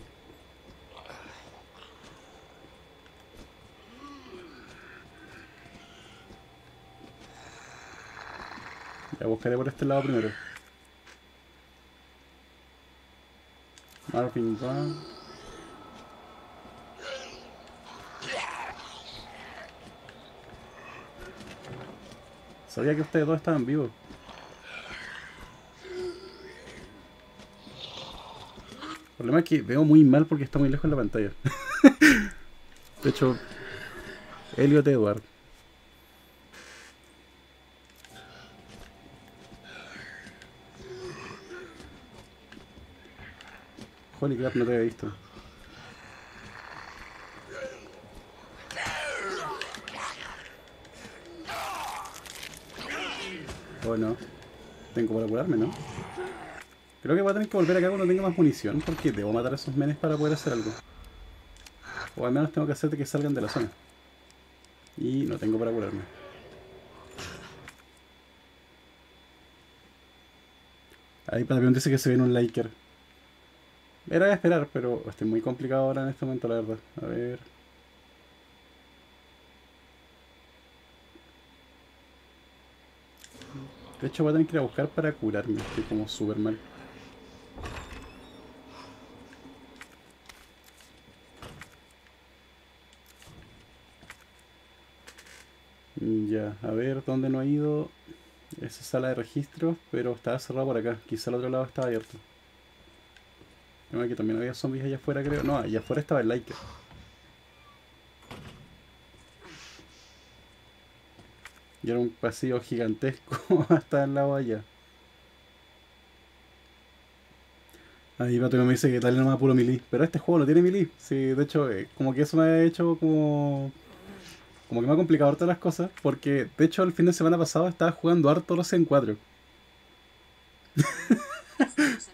Ya buscaré por este lado primero. Marvin va. Sabía que ustedes dos estaban vivos. El problema es que veo muy mal porque está muy lejos en la pantalla. de hecho, Elliot Edward. Holy crap, no te había visto. Oh no. Tengo para curarme, ¿no? Creo que voy a tener que volver acá cuando tenga más munición, porque debo matar a esos menes para poder hacer algo. O al menos tengo que hacer que salgan de la zona. Y no tengo para curarme. Ahí para dice que se viene un liker. Era de esperar, pero estoy muy complicado ahora en este momento, la verdad. A ver. De hecho voy a tener que ir a buscar para curarme, estoy como súper mal. A ver, ¿dónde no he ido? Esa sala de registros, pero estaba cerrado por acá. Quizá al otro lado estaba abierto. Que también había zombies allá afuera, creo. No, allá afuera estaba el Liker. Y era un pasillo gigantesco hasta el lado allá. Ahí Pato me dice que tal no me puro melee. Pero este juego no tiene melee. Sí, de hecho, eh, como que eso me ha hecho como como que me ha complicado todas las cosas, porque de hecho el fin de semana pasado estaba jugando harto los en 4.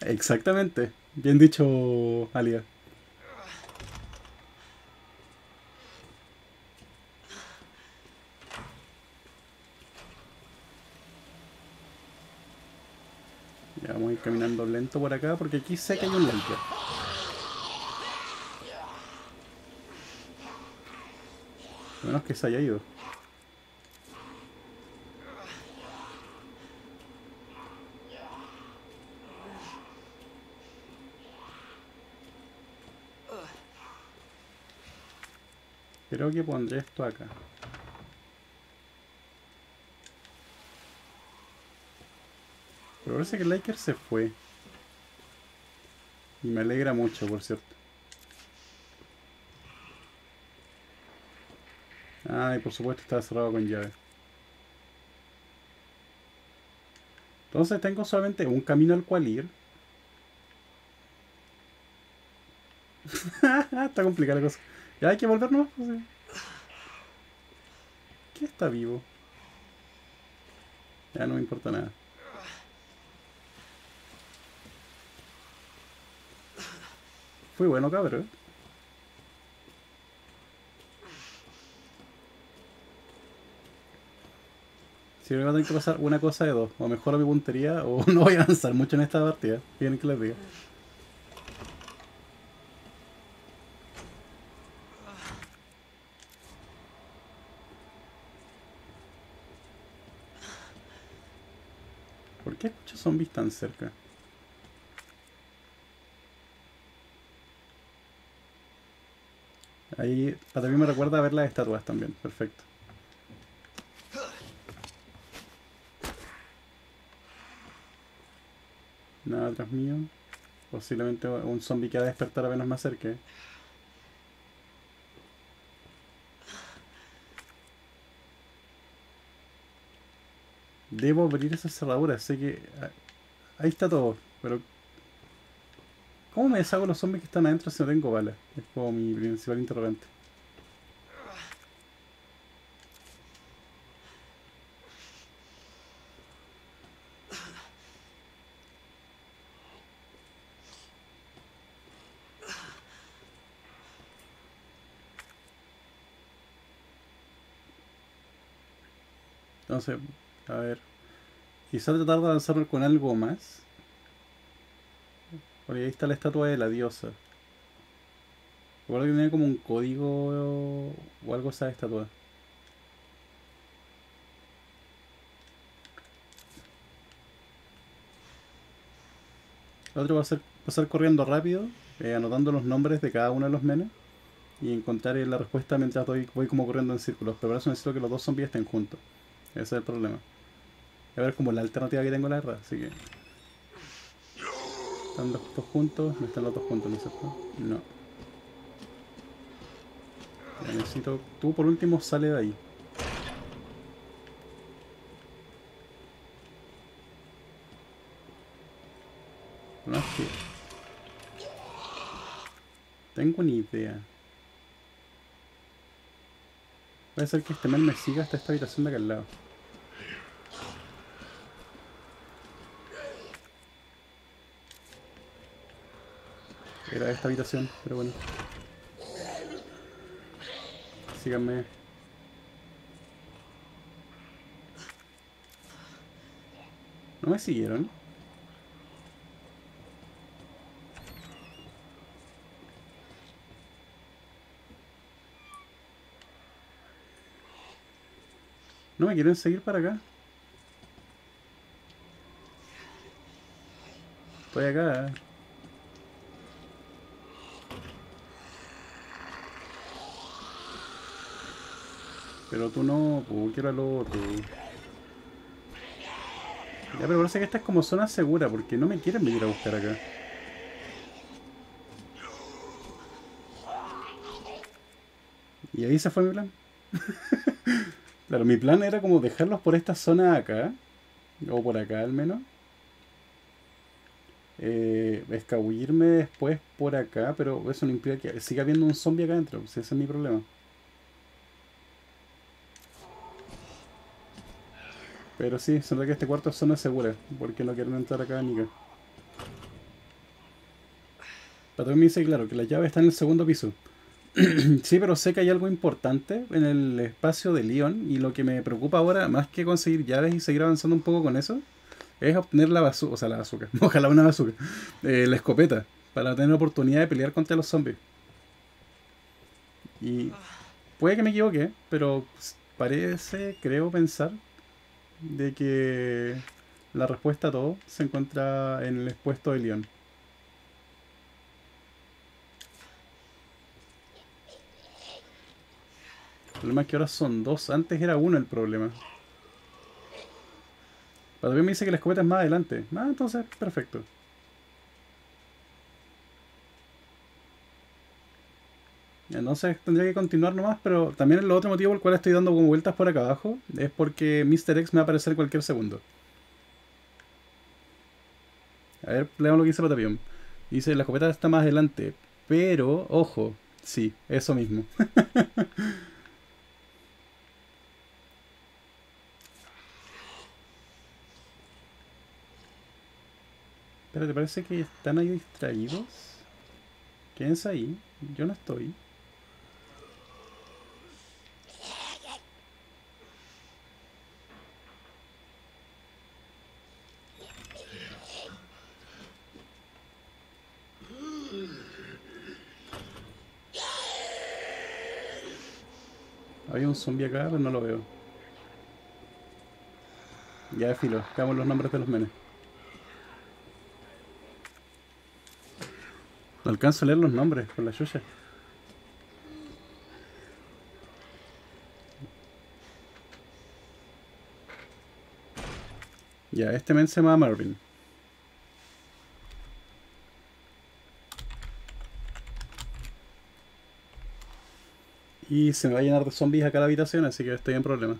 Exactamente. Bien dicho, Alia. Ya vamos a ir caminando lento por acá porque aquí sé que hay un like. Menos que se haya ido. Creo que pondré esto acá. Pero parece que el Laker se fue. Y me alegra mucho, por cierto. Y por supuesto está cerrado con llave. Entonces tengo solamente un camino al cual ir. está complicada la cosa. Ya hay que volvernos. ¿Qué está vivo? Ya no me importa nada. Fue bueno, cabrón. Si me va a tener que pasar una cosa de dos. O mejora mi puntería o no voy a avanzar mucho en esta partida. Quieren que les diga. ¿Por qué escucho zombies tan cerca? Ahí, para mí me recuerda a ver las estatuas también. Perfecto. Nada atrás mío. Posiblemente un zombie que va a despertar apenas más cerca. Debo abrir esa cerradura, sé que... Ah, ahí está todo, pero... ¿Cómo me deshago los zombies que están adentro si no tengo balas? Es como mi principal interrogante. Entonces, a ver. Quizá tratar de avanzar con algo más. Porque ahí está la estatua de la diosa. Recuerdo que tenía como un código o algo esa estatua. Lo otro va a ser pasar corriendo rápido, eh, anotando los nombres de cada uno de los menes y encontrar la respuesta mientras voy, voy como corriendo en círculos. Pero para eso necesito que los dos zombies estén juntos. Ese es el problema. A ver como la alternativa que tengo la verdad, así que... ¿Están los dos juntos? No están los dos juntos, ¿no es cierto? No. necesito... Tú por último sale de ahí. No es que... Tengo una idea. Puede ser que este man me siga hasta esta habitación de acá al lado. Era esta habitación, pero bueno. Síganme. ¿No me siguieron? ¿No me quieren seguir para acá? Estoy acá. Pero tú no, pues quiero al otro. Ya, pero parece que esta es como zona segura porque no me quieren venir a buscar acá. Y ahí se fue mi plan. claro, mi plan era como dejarlos por esta zona acá. O por acá al menos. Eh, escabullirme después por acá, pero eso no implica que siga habiendo un zombie acá adentro. ese es mi problema. Pero sí, se que este cuarto es zona segura, porque no quieren entrar acá ni. Patrón me dice, claro, que la llave está en el segundo piso. sí, pero sé que hay algo importante en el espacio de Leon y lo que me preocupa ahora, más que conseguir llaves y seguir avanzando un poco con eso, es obtener la bazooka, o sea, la bazooka, ojalá una bazooka, eh, la escopeta, para tener oportunidad de pelear contra los zombies. Y puede que me equivoque, pero parece, creo pensar, de que la respuesta a todo se encuentra en el expuesto de León. El problema es que ahora son dos. Antes era uno el problema. Todavía me dice que la escopeta es más adelante. Ah, entonces, perfecto. Entonces tendría que continuar nomás, pero también el otro motivo por el cual estoy dando vueltas por acá abajo es porque Mr. X me va a aparecer cualquier segundo. A ver, leamos lo que dice Patapión. Dice, la escopeta está más adelante, pero, ojo, sí, eso mismo. Pero ¿te parece que están ahí distraídos? Quédense ahí, yo no estoy. Un zombie acá, pero no lo veo. Ya de filo, cagamos los nombres de los menes. No alcanzo a leer los nombres con la chucha. Ya, este men se llama Marvin. Y se me va a llenar de zombies acá la habitación, así que estoy en problema.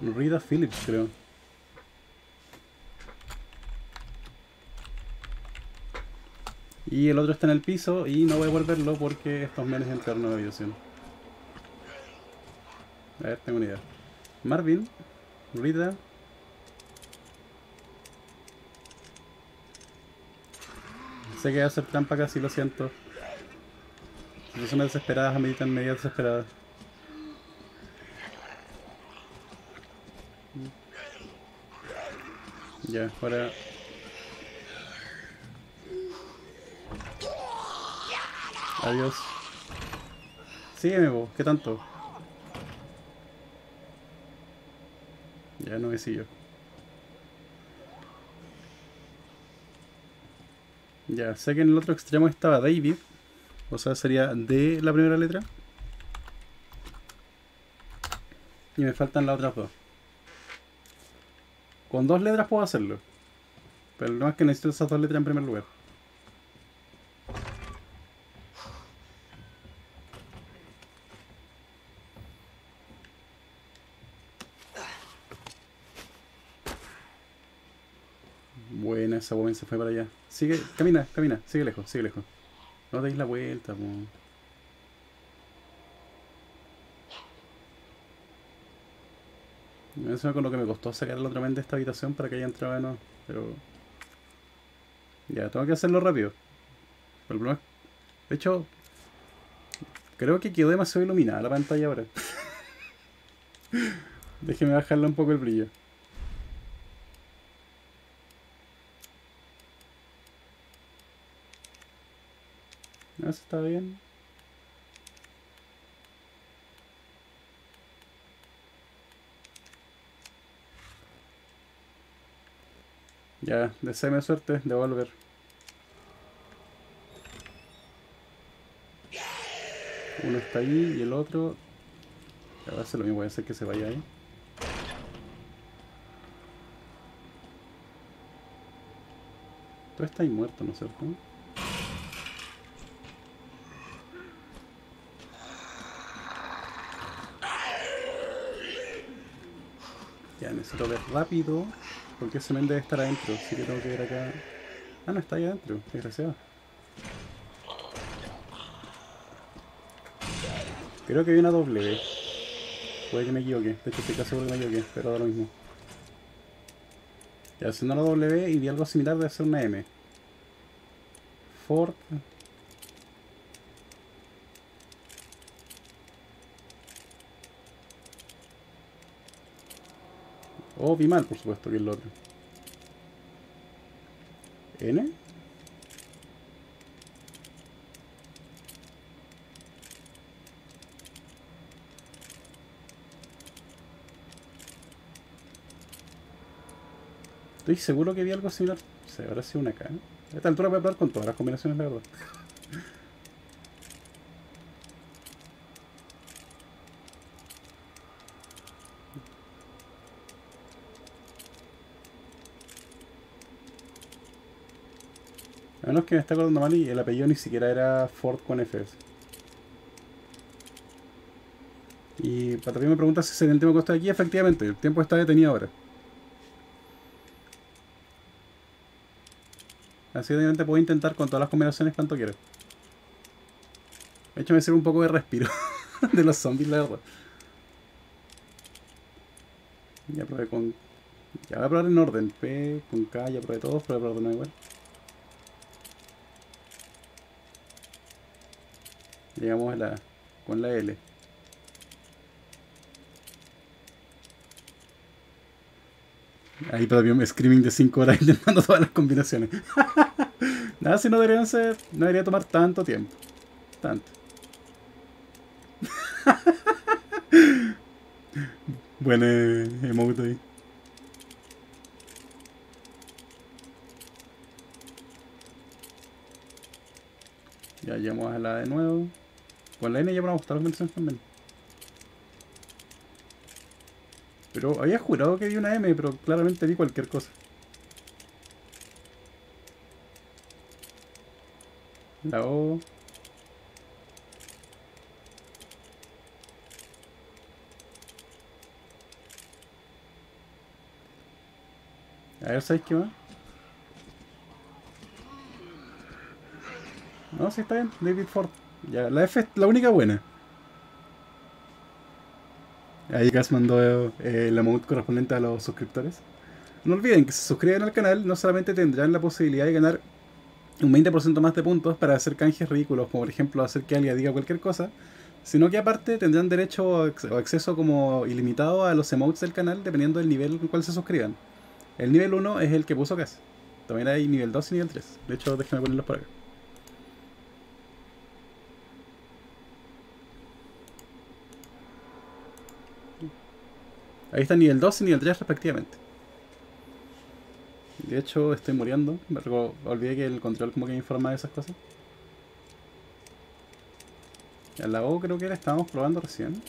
Rita Phillips, creo. Y el otro está en el piso y no voy a volverlo porque estos menes entraron a la habitación. A ver, tengo una idea. Marvin, Rita, Sé que voy a hacer trampa casi, lo siento. Personas desesperadas ameritan medidas desesperadas. Ya, ahora... Adiós. Sígueme vos, ¿qué tanto? Ya no me sigo. Ya, sé que en el otro extremo estaba David. O sea, sería D la primera letra. Y me faltan las otras dos. Con dos letras puedo hacerlo. Pero no es que necesito esas dos letras en primer lugar. Buena, esa woman se fue para allá. Sigue, camina, camina, sigue lejos, sigue lejos. No deis la vuelta, po. Me encima con lo que me costó sacar la otra mente de esta habitación para que haya entrado de nuevo. Pero. Ya, tengo que hacerlo rápido. Pero el problema es- De hecho, creo que quedó demasiado iluminada la pantalla ahora. Déjeme bajarle un poco el brillo. Eso está bien. Ya, deséame suerte de volver. Uno está ahí y el otro. Ya va a lo mismo, voy a hacer que se vaya ahí. Tú estás ahí muerto, ¿no es cierto? Necesito ver rápido. Porque ese men debe estar adentro. Así que tengo que ver acá. Ah, no está ahí adentro. Desgraciado. Creo que vi una W. Puede que me equivoque. De hecho, estoy casi seguro que me equivoqué. Pero da lo mismo. Ya, haciendo la W y vi algo similar de hacer una M. Ford. Oh, vi mal, por supuesto, que es lo otro. ¿N? Estoy seguro que vi algo similar. Se habrá sido una K. A esta altura voy a probar con todas las combinaciones, la verdad. Menos que me esté acordando mal y el apellido ni siquiera era Ford con FS. Y Patapí me pregunta si es el tiempo que está aquí. Efectivamente, el tiempo está detenido ahora. Así que obviamente puedo intentar con todas las combinaciones cuanto quiera. De hecho un poco de respiro de los zombies, la verdad. Ya probé con... Ya voy a probar en orden. P, con K, ya probé todos, pero voy a de nuevo igual. Llegamos a la... con la L. Ahí todavía un screaming de 5 horas intentando todas las combinaciones. Nada, si no deberían ser. No debería tomar tanto tiempo. Tanto. Buen eh, emote ahí. Ya llegamos a la de nuevo. Con la N ya me gustar las también. Pero había jurado que vi una M, pero claramente vi cualquier cosa. La O. A ver, ¿sabéis qué más? No, sí está bien, David Ford. Ya, la F es la única buena. Ahí Gas mandó eh, el emote correspondiente a los suscriptores. No olviden que si se suscriben al canal, no solamente tendrán la posibilidad de ganar un 20% más de puntos para hacer canjes ridículos, como por ejemplo hacer que alguien diga cualquier cosa, sino que aparte tendrán derecho o ac- o acceso como ilimitado a los emotes del canal dependiendo del nivel el cual se suscriban. El nivel 1 es el que puso Gas. También hay nivel 2 y nivel 3. De hecho, déjenme ponerlos por acá. Ahí está nivel 2 y nivel 3 respectivamente. De hecho, estoy muriendo. Me reco- olvidé que el control como que me informa de esas cosas. Ya la O creo que la estábamos probando recién.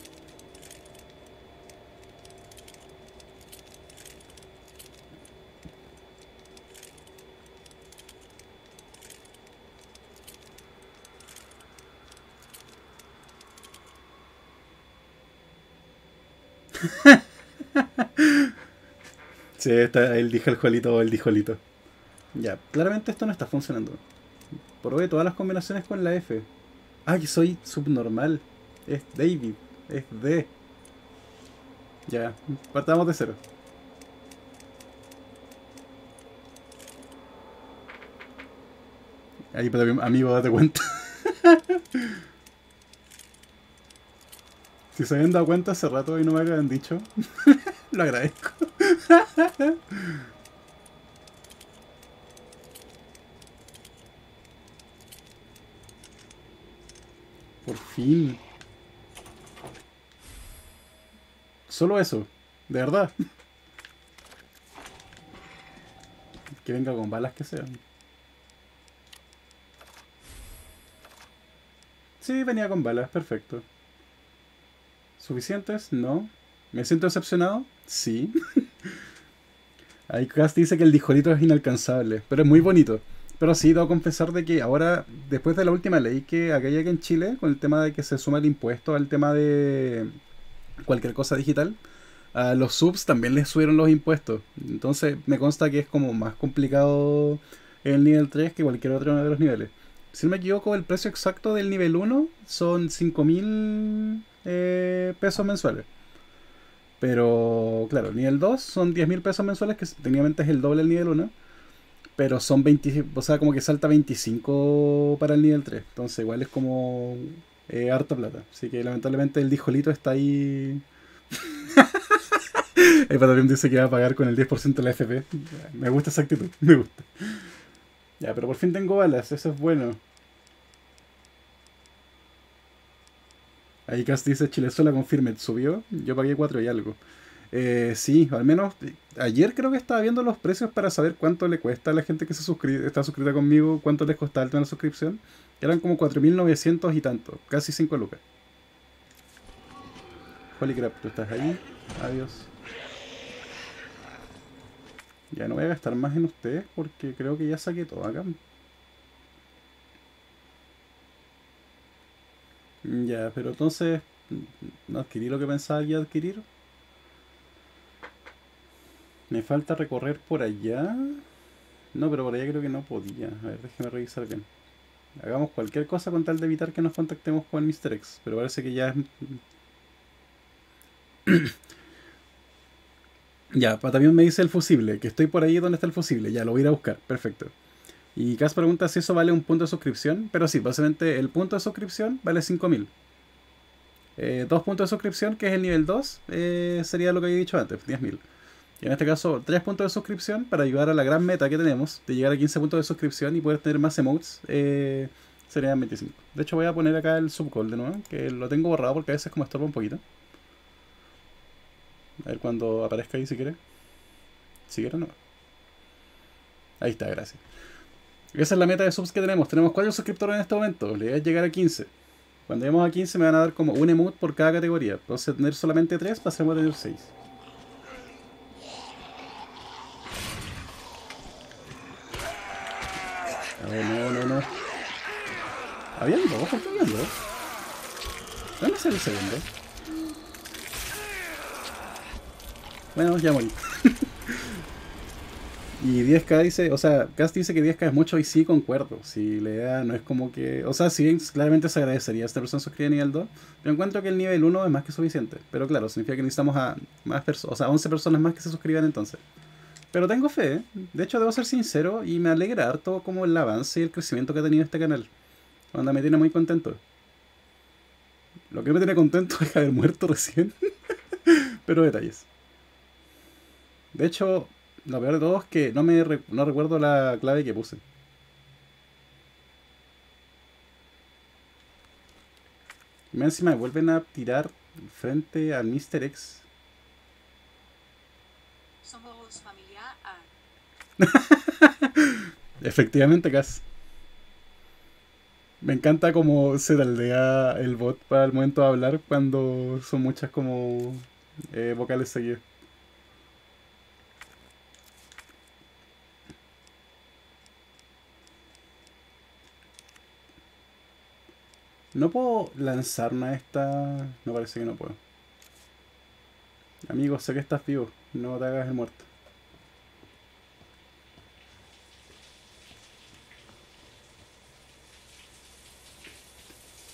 Sí, está el dijolito o el dijolito. Ya, claramente esto no está funcionando. Probé todas las combinaciones con la F. Que soy subnormal. Es David. Es D. Ya, partamos de cero. Ahí, pero amigo, date cuenta. si se habían dado cuenta hace rato y no me habían dicho, lo agradezco. Por fin. Solo eso, de verdad. Que venga con balas que sean. Sí, venía con balas, perfecto. ¿Suficientes? No. ¿Me siento decepcionado? Sí. Ahí Cast dice que el dijolito es inalcanzable, pero es muy bonito. Pero sí, debo confesar de que ahora, después de la última ley que acá hay en Chile, con el tema de que se suma el impuesto al tema de cualquier cosa digital, a los subs también les subieron los impuestos. Entonces me consta que es como más complicado el nivel 3 que cualquier otro de los niveles si no me equivoco, el precio exacto del nivel 1 son 5 mil eh, pesos mensuales. Pero, claro, el nivel 2 son 10 mil pesos mensuales, que técnicamente es el doble del nivel 1. Pero son 20, o sea, como que salta 25 para el nivel 3. Entonces, igual es como eh, harta plata. Así que lamentablemente el dijolito está ahí. el patrón dice que va a pagar con el 10% de la FP. Me gusta esa actitud, me gusta. Ya, pero por fin tengo balas, eso es bueno. Ahí Cas dice Chilezuela confirme, subió. Yo pagué 4 y algo. Eh, sí, al menos ayer creo que estaba viendo los precios para saber cuánto le cuesta a la gente que se suscribe, está suscrita conmigo, cuánto les costaba el tema de la suscripción. Eran como 4.900 y tanto, casi 5 lucas. Holy crap, tú estás ahí. Adiós. Ya no voy a gastar más en ustedes porque creo que ya saqué todo acá. Ya, pero entonces no adquirí lo que pensaba que adquirir. Me falta recorrer por allá. No, pero por allá creo que no podía. A ver, déjeme revisar bien. Hagamos cualquier cosa con tal de evitar que nos contactemos con Mr. X. Pero parece que ya es... ya, también me dice el fusible. Que estoy por ahí donde está el fusible. Ya, lo voy a ir a buscar. Perfecto. Y Cas pregunta si eso vale un punto de suscripción. Pero sí, básicamente el punto de suscripción vale 5000. Eh, dos puntos de suscripción, que es el nivel 2, eh, sería lo que había dicho antes, 10.000. Y en este caso, tres puntos de suscripción para ayudar a la gran meta que tenemos de llegar a 15 puntos de suscripción y poder tener más emotes, eh, serían 25. De hecho, voy a poner acá el subcall de nuevo, que lo tengo borrado porque a veces como estorba un poquito. A ver cuando aparezca ahí si quiere. Si quiere, no. Ahí está, gracias. Esa es la meta de subs que tenemos. Tenemos 4 suscriptores en este momento. Le voy a llegar a 15. Cuando lleguemos a 15 me van a dar como un emote por cada categoría. Entonces tener solamente 3 pasemos a tener 6. A ver, no, no, no. ¿Habían dos? ¿Por qué habían dos? ¿Dónde sale el segundo? Bueno, ya morí. Y 10k dice, o sea, Cast dice que 10k es mucho y sí concuerdo. Si la idea no es como que. O sea, sí, claramente se agradecería a esta persona suscribir nivel 2. Pero encuentro que el nivel 1 es más que suficiente. Pero claro, significa que necesitamos a más personas, o sea, 11 personas más que se suscriban entonces. Pero tengo fe, de hecho debo ser sincero y me alegra harto como el avance y el crecimiento que ha tenido este canal. Onda me tiene muy contento. Lo que me tiene contento es haber muerto recién. Pero detalles. De hecho, lo peor de todo es que no me no recuerdo la clave que puse. Y encima me vuelven a tirar frente al Mr. X. Somos familia A. Efectivamente, Cas. Me encanta cómo se taldea el bot para el momento de hablar cuando son muchas como eh, vocales seguidas. ¿No puedo lanzar una esta. No parece que no puedo. Amigo, sé que estás vivo. No te hagas el muerto.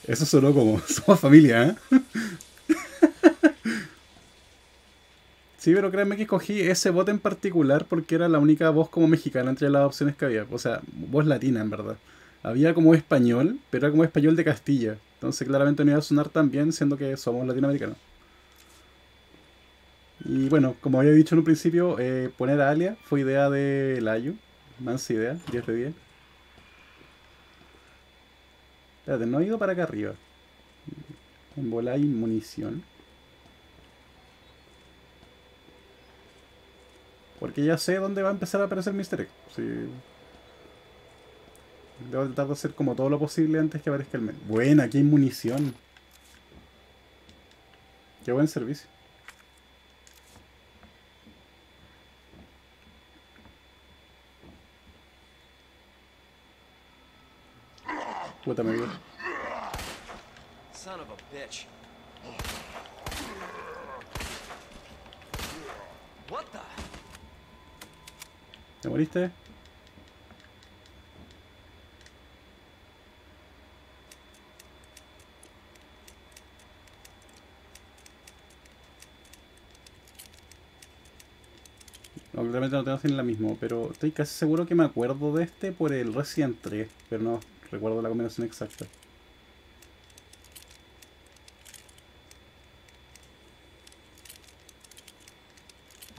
Eso sonó como... Somos familia, ¿eh? sí, pero créanme que escogí ese bot en particular porque era la única voz como mexicana entre las opciones que había. O sea, voz latina, en verdad. Había como español, pero era como español de Castilla. Entonces claramente no iba a sonar tan bien siendo que somos latinoamericanos. Y bueno, como había dicho en un principio, eh, poner a Alia fue idea de Layu. Mansa idea, 10 de 10. Espérate, no he ido para acá arriba. En bola y munición. Porque ya sé dónde va a empezar a aparecer Mr. X. Sí. Debo tratar de hacer como todo lo posible antes que aparezca el men. Buena, aquí hay munición. Qué buen servicio. Puta, me. Son of a bitch. What the? ¿Te moriste? No, claramente no tengo en la misma, pero estoy casi seguro que me acuerdo de este por el Resident 3, pero no recuerdo la combinación exacta.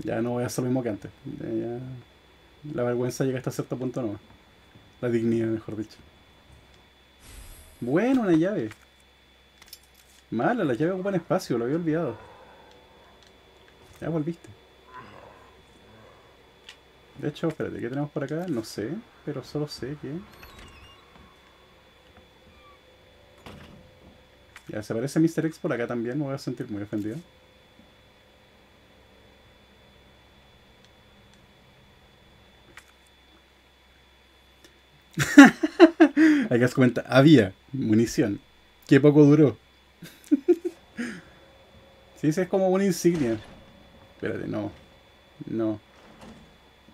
Ya no voy a hacer lo mismo que antes. Ya- La vergüenza llega hasta cierto punto no. La dignidad, mejor dicho. Bueno, una llave. Mala, la llave ocupan espacio, lo había olvidado. Ya volviste. De hecho, espérate, ¿qué tenemos por acá? No sé, pero solo sé que... Ya, se aparece Mr. X por acá también, me voy a sentir muy ofendido. Hay que hacer cuenta, había munición. Qué poco duró. sí, sí, es como una insignia. Espérate, no. No.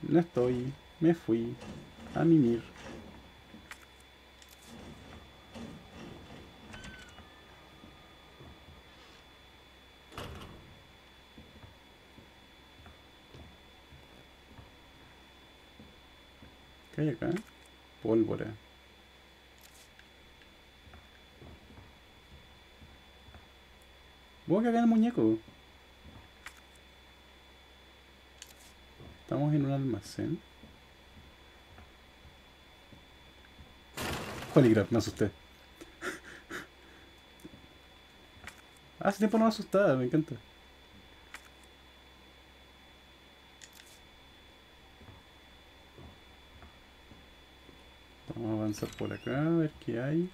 No estoy. Me fui. A mimir. ¿Qué hay acá? Pólvora. Voy a cagar el muñeco. Estamos en un almacén. Holy crap, me asusté. Hace tiempo no me asustaba, me encanta. Vamos a avanzar por acá, a ver qué hay.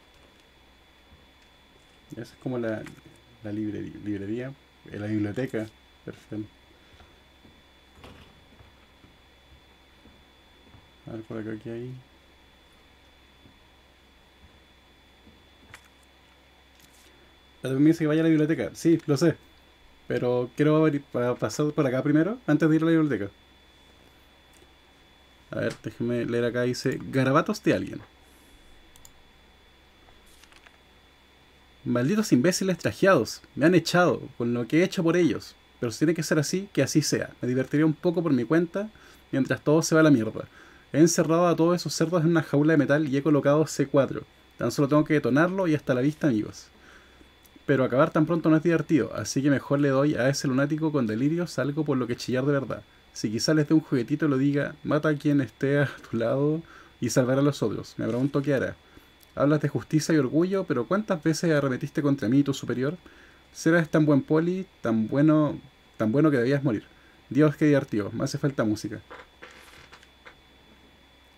Esa es como la, la librería, la biblioteca. Perfecto. Ver por acá qué hay. La me dice que vaya a la biblioteca. Sí, lo sé. Pero quiero pasar por acá primero, antes de ir a la biblioteca. A ver, déjeme leer acá. Dice, garabatos de alguien. Malditos imbéciles trajeados. Me han echado con lo que he hecho por ellos. Pero si tiene que ser así, que así sea. Me divertiría un poco por mi cuenta mientras todo se va a la mierda. He encerrado a todos esos cerdos en una jaula de metal y he colocado C4. Tan solo tengo que detonarlo y hasta la vista, amigos. Pero acabar tan pronto no es divertido, así que mejor le doy a ese lunático con delirios algo por lo que chillar de verdad. Si quizás les dé un juguetito lo diga, mata a quien esté a tu lado y salvará a los otros. Me pregunto qué hará. Hablas de justicia y orgullo, pero ¿cuántas veces arremetiste contra mí y tu superior? Serás tan buen poli, tan bueno, tan bueno que debías morir. Dios, qué divertido. Me hace falta música. Me han desquiciado, ¿qué onda? Órale, güey, tacos, tacos. Oh, hostia, tío,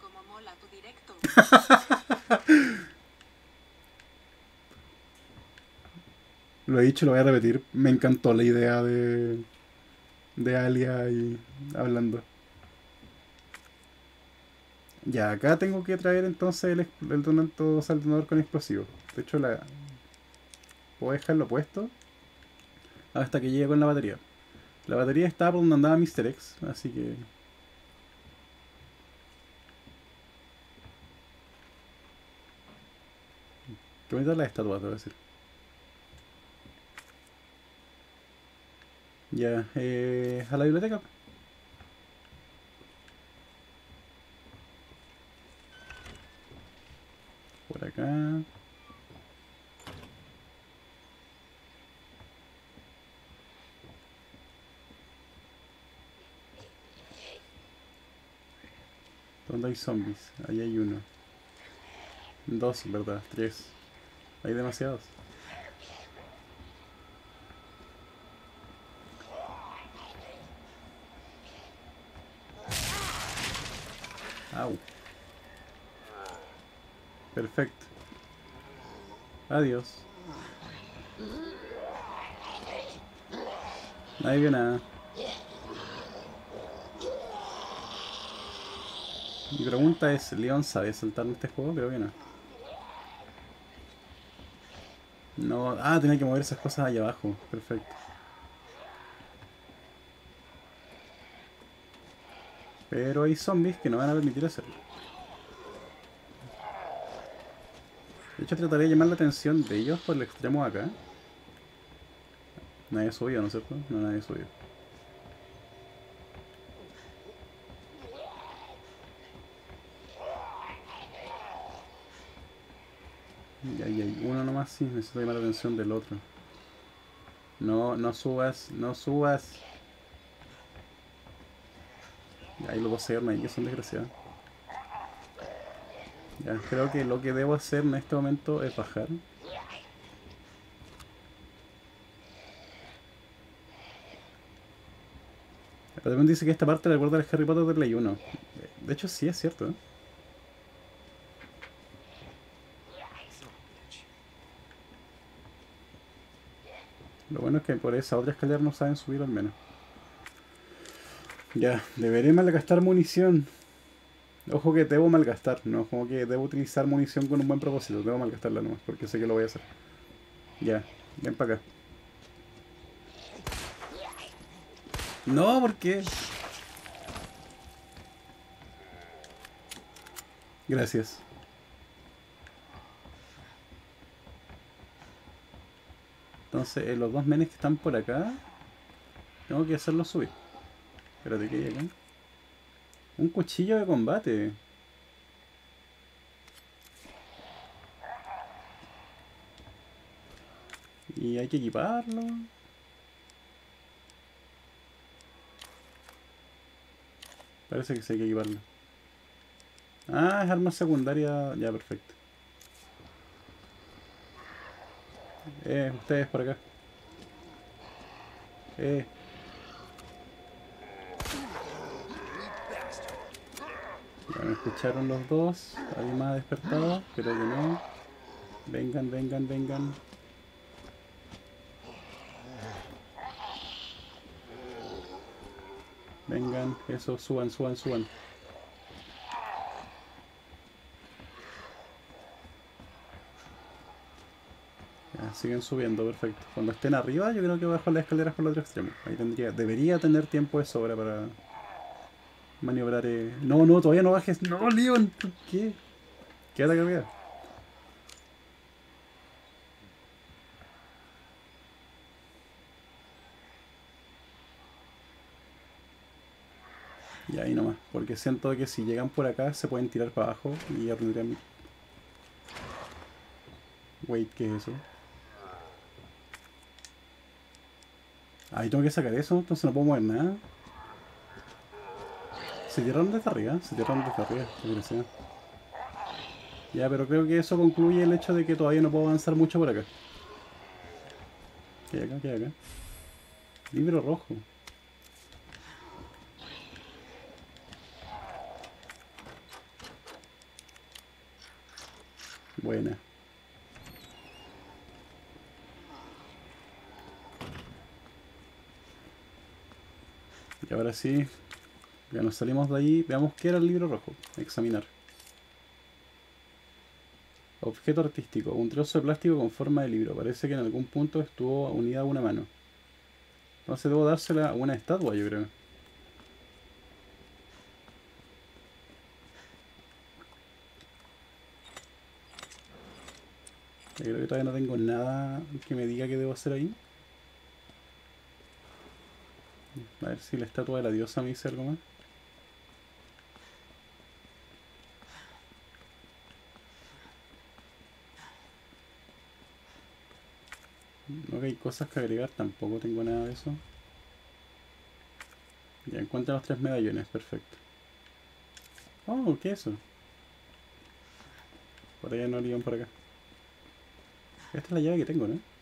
como mola tu directo. Lo he dicho, lo voy a repetir. Me encantó la idea de. de Alia y hablando. Ya, acá tengo que traer entonces el, el detonante saltador con explosivo. De hecho, la. Puedo dejarlo puesto hasta que llegue con la batería. La batería estaba por donde andaba Mr. X, así que... Que meter la estatua, te voy a decir. Ya, eh, a la biblioteca. Por acá. ¿Dónde hay zombies? Ahí hay uno. Dos, ¿verdad? Tres. Hay demasiados. Au. Perfecto. Adiós. Nadie vio nada. Mi pregunta es, ¿Leon sabe saltar en este juego? Creo que no. No, ah, tenía que mover esas cosas allá abajo. Perfecto. Pero hay zombies que no van a permitir hacerlo. De hecho, trataré de llamar la atención de ellos por el extremo de acá. Nadie subió, ¿no es cierto? No, nadie subió. Y ahí hay uno nomás, sí, necesito llamar la atención del otro. No, no subas, no subas. Ahí lo hacer, ahí que son desgraciados. Ya, creo que lo que debo hacer en este momento es bajar. Pero también dice que esta parte recuerda al Harry Potter de Play 1. De hecho, sí es cierto. ¿eh? Que por esa otra escalera no saben subir al menos. Ya, deberé malgastar munición. Ojo que debo malgastar, no como que debo utilizar munición con un buen propósito, debo malgastarla nomás, porque sé que lo voy a hacer. Ya, ven para acá. No, ¿por qué? Gracias. Entonces, eh, los dos menes que están por acá, tengo que hacerlos subir. Espérate, ¿qué hay acá? Un cuchillo de combate. Y hay que equiparlo. Parece que sí hay que equiparlo. Ah, es arma secundaria. Ya, perfecto. Eh, ustedes por acá. Eh. Me escucharon los dos. ¿Alguien más despertado? Creo que no. Vengan, vengan, vengan. Vengan, eso, suban, suban, suban. Ya, siguen subiendo, perfecto. Cuando estén arriba, yo creo que bajo las escaleras por el otro extremo. Ahí tendría, debería tener tiempo de sobra para maniobrar. Eh. No, no, todavía no bajes. No, Leon, ¿por qué? Quédate cargada. Y ahí nomás, porque siento que si llegan por acá se pueden tirar para abajo y ya tendrían... Wait, ¿qué es eso? Ahí tengo que sacar eso, entonces no puedo mover nada. Se tiraron desde arriba, se tiraron desde arriba, desgraciado. Ya, pero creo que eso concluye el hecho de que todavía no puedo avanzar mucho por acá. ¿Qué hay acá? ¿Qué hay acá? Libro rojo. Buena. Ahora sí, ya nos salimos de ahí. Veamos qué era el libro rojo. Examinar. Objeto artístico. Un trozo de plástico con forma de libro. Parece que en algún punto estuvo unida a una mano. Entonces debo dársela a una estatua, yo creo. Creo que todavía no tengo nada que me diga que debo hacer ahí. A ver si la estatua de la diosa me dice algo más. No hay cosas que agregar, tampoco tengo nada de eso. Ya encuentran los tres medallones, perfecto. Oh, ¿qué es eso? Por allá no iban por acá. Esta es la llave que tengo, ¿no?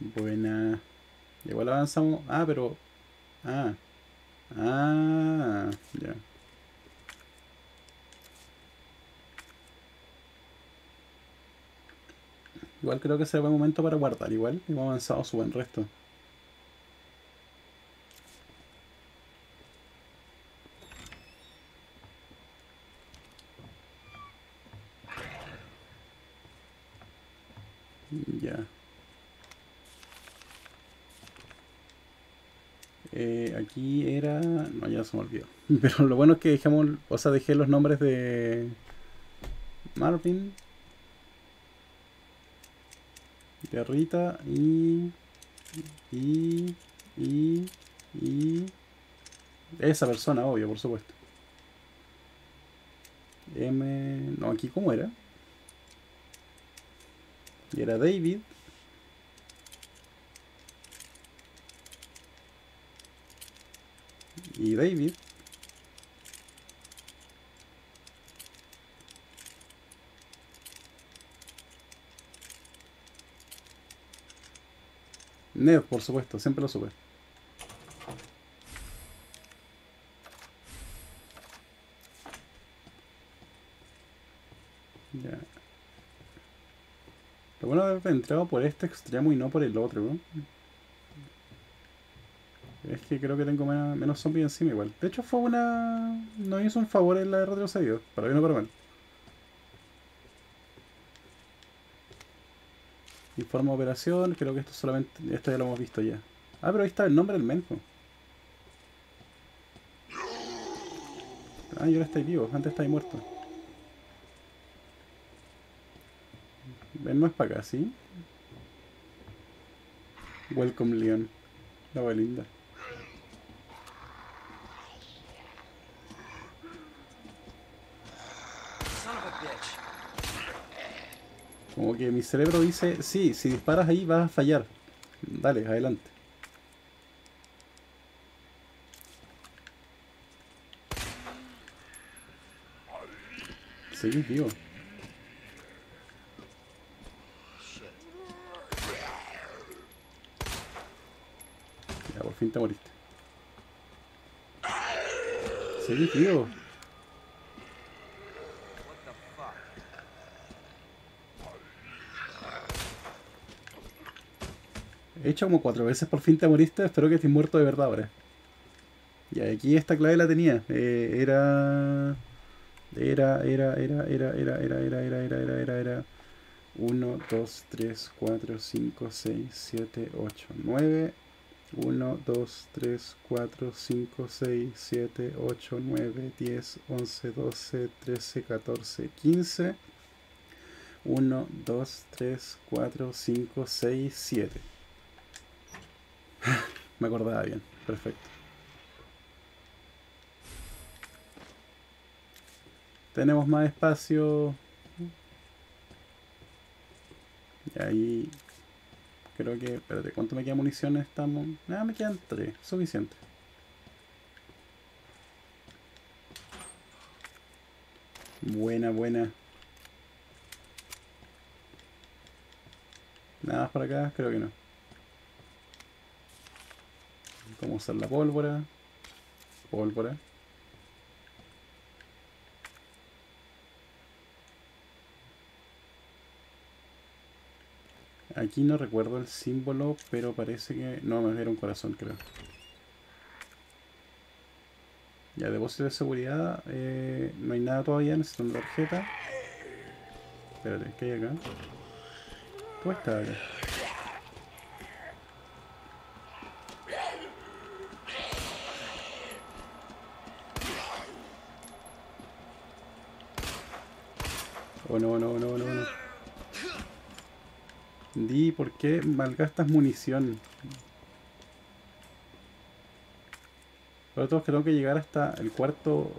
Buena. Igual avanzamos. Ah, pero. Ah. Ah. Ya. Igual creo que será buen momento para guardar. Igual hemos avanzado su buen resto. Ya. Eh, aquí era... No, ya se me Pero lo bueno es que dejamos... O sea, dejé los nombres de... Marvin. De Rita y... Y... Y... Y... Esa persona, obvio, por supuesto. M... No, aquí cómo era. Y era David. Y David. Ned, por supuesto, siempre lo supe. Ya. Lo bueno de haber entrado por este extremo y no por el otro, ¿no? Que creo que tengo menos, zombies encima igual. De hecho fue una... No hizo un favor en la de retrocedido, para bien o para mal. Informa operación, creo que esto solamente... Esto ya lo hemos visto ya. Ah, pero ahí está el nombre del menco. Ah, y ahora estáis vivo, antes estáis muerto. Ven más para acá, ¿sí? Welcome Leon. La va linda. Son of a bitch. Como que mi cerebro dice, sí, si disparas ahí vas a fallar. Dale, adelante. Seguís vivo. Ya, por fin te moriste. Seguís vivo. What the fuck? He hecho como cuatro veces por fin te moriste, espero que estés muerto de verdad ahora. Y aquí esta clave la tenía. Eh, era. Era, era, era, era, era, era, era, era, era, era, era, era. 1, 2, 3, 4, 5, 6, 7, 8, 9. 1, 2, 3, 4, 5, 6, 7, 8, 9, 10, 11, 12, 13, 14, 15. 1, 2, 3, 4, 5, 6, 7. Me acordaba bien, perfecto. Tenemos más espacio. Y ahí creo que. Espérate, ¿cuánto me queda munición? Estamos. Nada, me quedan 3, suficiente. Buena, buena. Nada más por acá, creo que no. Cómo usar la pólvora. Pólvora. Aquí no recuerdo el símbolo, pero parece que... No, me era un corazón, creo. Ya, depósito de seguridad. eh, no hay nada todavía, necesito una tarjeta. Espérate, ¿qué hay acá? ¿Cómo está acá? No, no, no, no, no. Di, ¿por qué malgastas munición? Lo todo es que tengo que llegar hasta el cuarto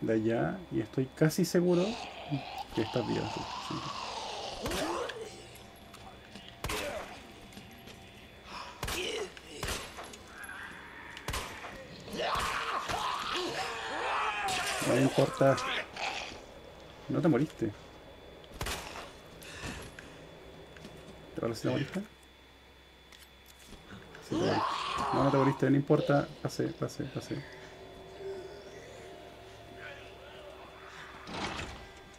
de allá y estoy casi seguro que estás vivo. sí. No importa. No te moriste. ¿Ahora sí te moriste? Sí te moriste. No, no te moriste, no importa. Pase, pase, pase.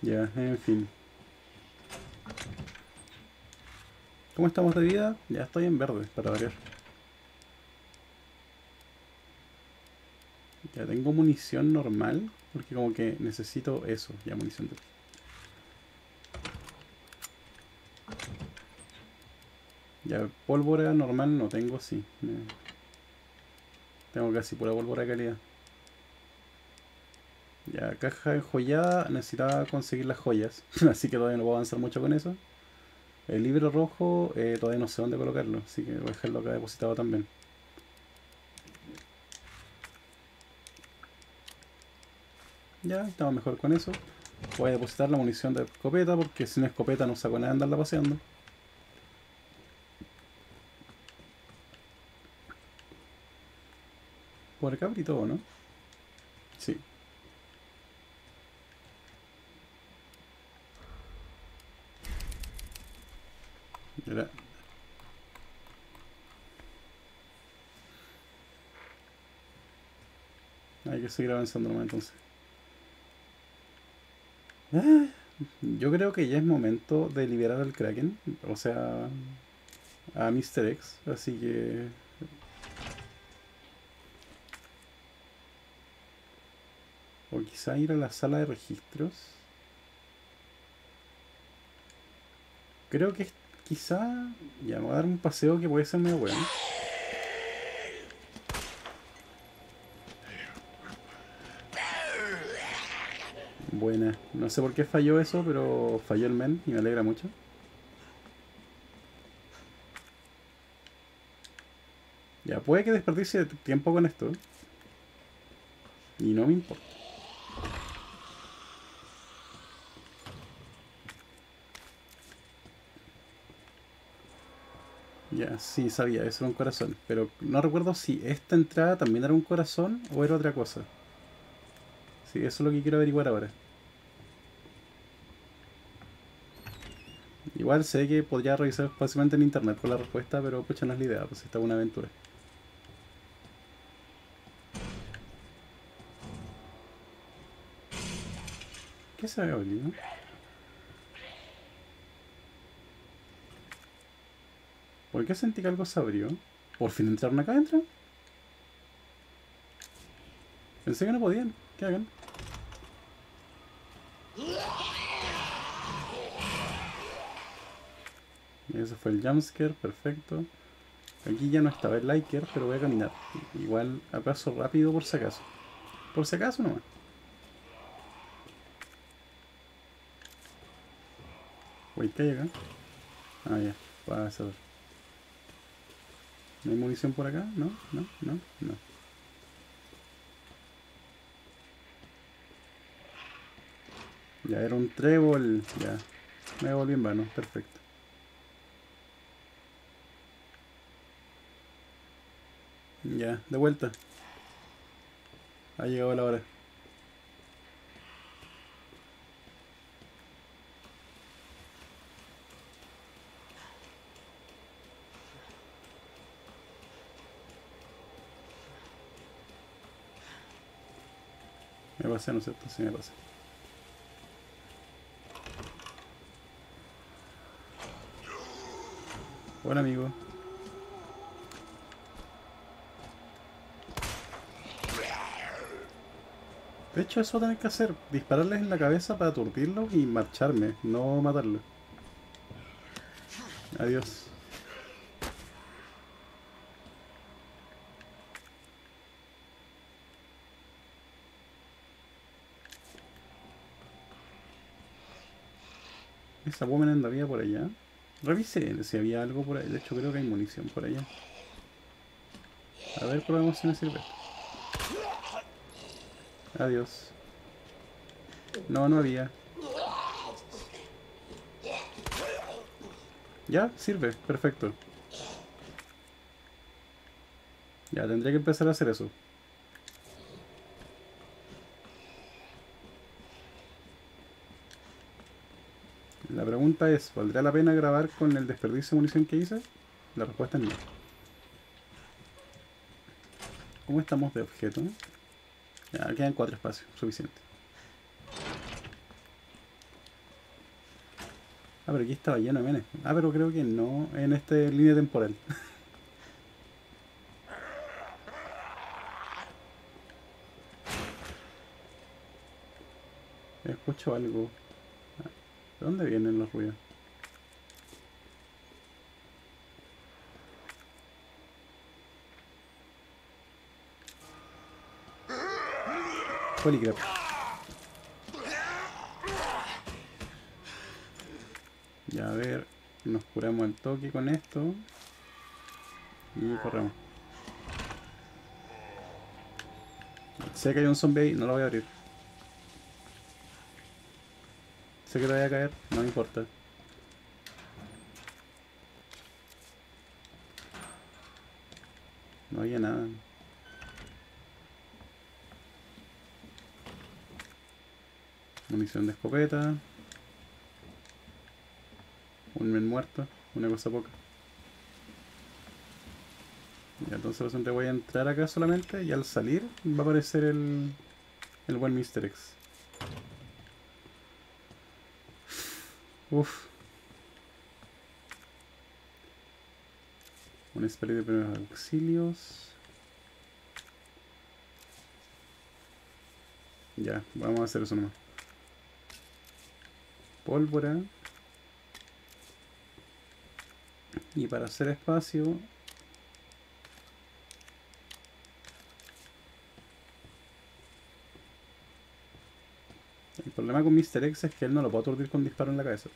Ya, en fin. ¿Cómo estamos de vida? Ya estoy en verde, para variar. Ya tengo munición normal, porque como que necesito eso, ya munición de... Ya, pólvora normal no tengo, sí. Tengo casi pura pólvora de calidad. Ya, caja enjollada, necesitaba conseguir las joyas, así que todavía no puedo avanzar mucho con eso. El libro rojo, eh, todavía no sé dónde colocarlo, así que voy a dejarlo acá depositado también. Ya, estamos mejor con eso. Voy a depositar la munición de escopeta porque sin escopeta no saco nada de andarla paseando. Por acá abrí todo, ¿no? Sí. Era- Hay que seguir avanzando nomás entonces. Ah, yo creo que ya es momento de liberar al Kraken. O sea, a Mr. X. Así que... O quizá ir a la sala de registros. Creo que quizá... Ya, me voy a dar un paseo que puede ser medio bueno. Buena. No sé por qué falló eso, pero falló el men y me alegra mucho. Ya, puede que desperdicie tiempo con esto. Y no me importa. Ya, sí, sabía, eso era un corazón. Pero no recuerdo si esta entrada también era un corazón o era otra cosa. Sí, eso es lo que quiero averiguar ahora. Igual sé que podría revisar fácilmente en internet con la respuesta, pero pucha no la idea, pues esta es una aventura. ¿Qué sabe Oli, ¿Por qué sentí que algo se abrió? ¿Por fin entraron acá adentro? Pensé que no podían. ¿Qué hagan? Ese fue el jumpscare, perfecto. Aquí ya no estaba el liker, pero voy a caminar. Igual a paso rápido por si acaso. Por si acaso nomás. Wait, ¿qué hay acá? Ah, ya, pasa. ¿No hay munición por acá? No, no, no, no. Ya era un trébol, ya. Me volví en vano, perfecto. Ya, de vuelta. Ha llegado la hora. Pasé, ¿no es cierto? Sí, me pasé. Hola, amigo. De hecho, eso voy a tener que hacer. Dispararles en la cabeza para aturdirlos y marcharme, no matarlos. Adiós. Esa woman andaría por allá. Revisé si había algo por ahí. De hecho, creo que hay munición por allá. A ver, probemos si me sirve. Adiós. No, no había. Ya, sirve, perfecto. Ya, tendría que empezar a hacer eso. La es, ¿valdría la pena grabar con el desperdicio de munición que hice? La respuesta es no. ¿Cómo estamos de objeto? Ya, quedan cuatro espacios, suficiente. Ah, pero aquí estaba lleno de menes. Ah, pero creo que no en esta línea temporal. Escucho algo. ¿De dónde vienen los ruidos? Holy crap. Ya, a ver. Nos curamos el toque con esto. Y corremos. Sé que hay un zombie ahí, no lo voy a abrir. Que te voy a caer, no me importa. No había nada. Munición de escopeta. Un men muerto, una cosa poca. Ya, entonces voy a entrar acá solamente y al salir va a aparecer el, el buen Mr. X. Uf. Un spray de primeros auxilios. Ya, vamos a hacer eso nomás. Pólvora. Y para hacer espacio El problema con Mr. X es que él no lo puede aturdir con disparo en la cabeza.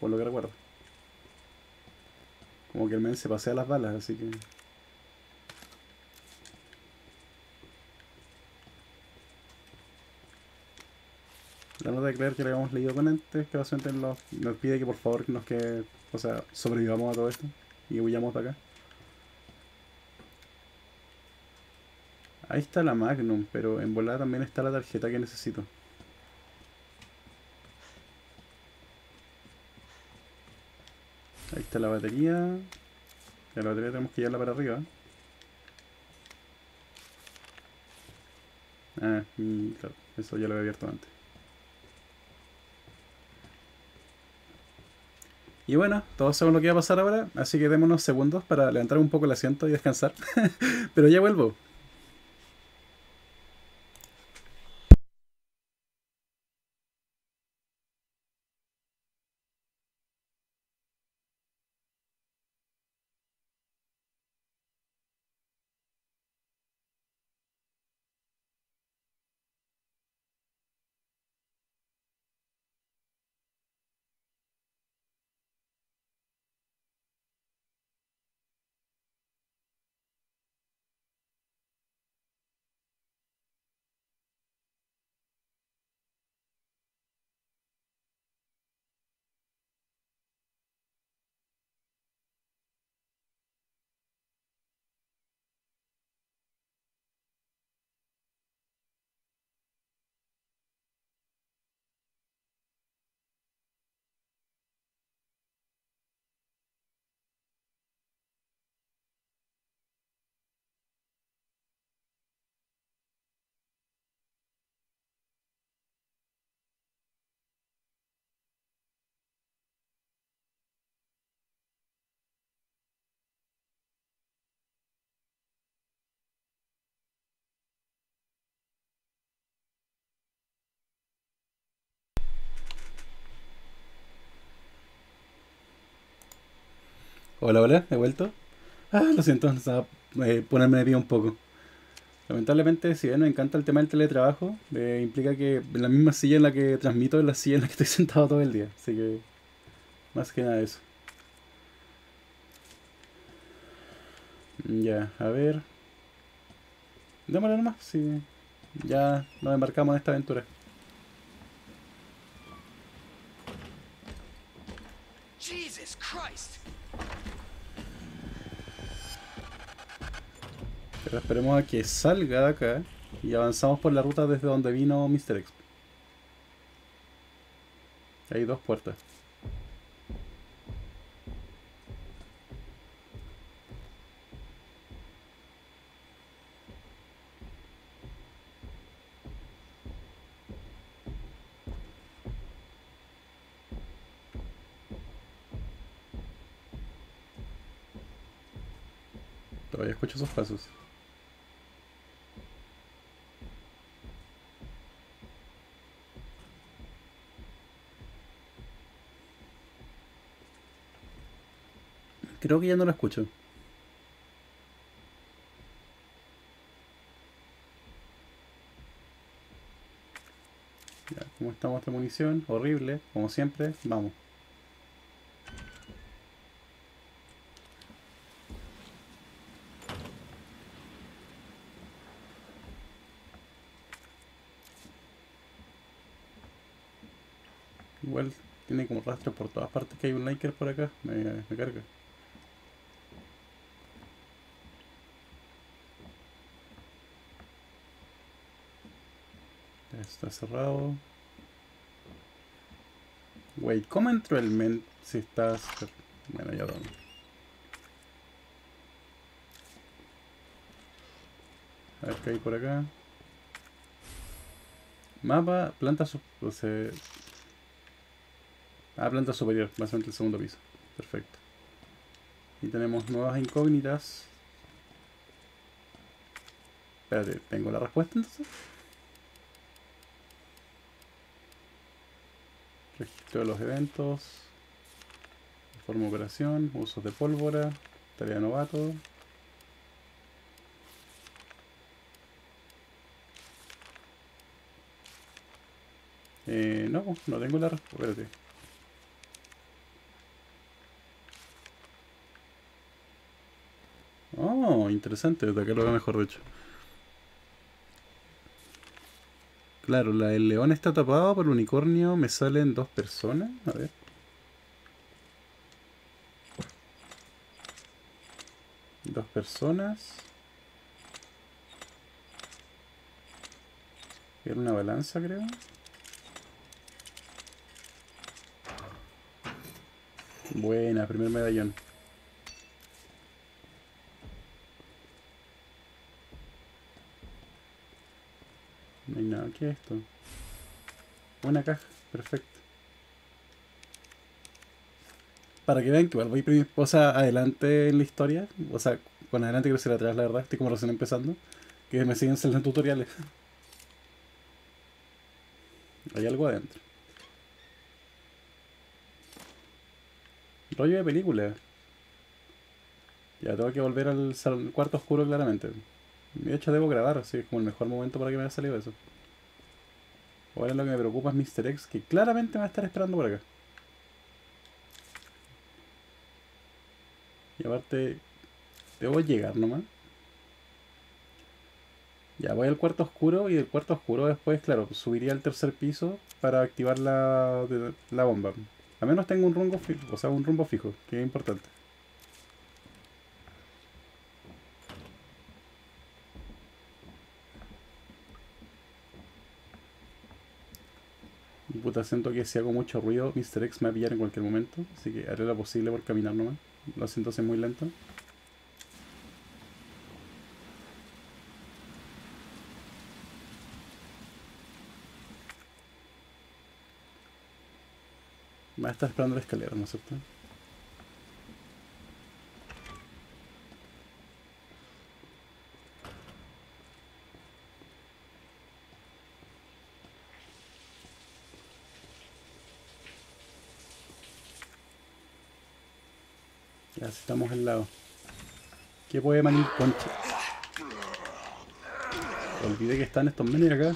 Por lo que recuerdo. Como que el men se pasea las balas, así que... La nota de Claire que le habíamos leído con antes, que básicamente nos, nos pide que por favor nos que, o sea, sobrevivamos a todo esto y huyamos de acá. Ahí está la Magnum, pero en volada también está la tarjeta que necesito. Ahí está la batería. Ya la batería tenemos que llevarla para arriba. Ah, claro, eso ya lo había abierto antes. Y bueno, todos sabemos lo que va a pasar ahora, así que démonos segundos para levantar un poco el asiento y descansar. Pero ya vuelvo. Hola, hola, he vuelto. Ah, lo siento, necesitaba eh, ponerme de pie un poco. Lamentablemente, si bien me encanta el tema del teletrabajo, eh, implica que la misma silla en la que transmito es la silla en la que estoy sentado todo el día. Así que Más que nada eso. Ya, a ver. Démosle nomás, sí. Ya nos embarcamos en esta aventura. Pero esperemos a que salga de acá y avanzamos por la ruta desde donde vino Mr. X. Hay dos puertas. Todavía escucho sus pasos. Creo que ya no lo escucho. Ya, ¿cómo estamos de munición? Horrible, como siempre. Vamos. Igual tiene como rastro por todas partes que hay un Liker por acá. Me carga. Ya Está cerrado. Wait, ¿cómo entró el men si estás... Bueno, ya vamos. A ver qué hay por acá. Mapa, planta su... o sea, Ah, planta superior, básicamente el segundo piso. Perfecto. Y tenemos nuevas incógnitas. Espérate, ¿tengo la respuesta entonces? Registro de los eventos. Forma operación, usos de pólvora, tarea novato. Eh, no, no tengo la respuesta. Oh, interesante, de acá lo veo mejor de hecho. Claro, la del león está tapado, por el unicornio me salen dos personas. A ver. Dos personas. Era una balanza, creo. Buena, primer medallón. No hay nada. ¿Qué es esto? Una caja, perfecto. Para que vean que igual voy pri- o sea, adelante en la historia. O sea, con adelante quiero decir atrás, la verdad. Estoy como recién empezando. Que me siguen saliendo tutoriales. Hay algo adentro. Rollo de película. Ya tengo que volver al cuarto oscuro claramente. De hecho debo grabar, así que es como el mejor momento para que me haya salido eso. Ahora lo que me preocupa es Mr. X, que claramente me va a estar esperando por acá. Y aparte, debo llegar nomás. Ya, voy al cuarto oscuro y del cuarto oscuro después, claro, subiría al tercer piso para activar la, la bomba. A menos tengo un rumbo fijo, o sea, un rumbo fijo, que es importante. Puta, siento que si hago mucho ruido, Mr. X me va a pillar en cualquier momento. Así que haré lo posible por caminar nomás. Lo siento si es muy lento. Va a estar esperando la escalera, ¿no es cierto? Estamos al lado. ¿Qué puede manir concha? Olvidé que están estos menes acá.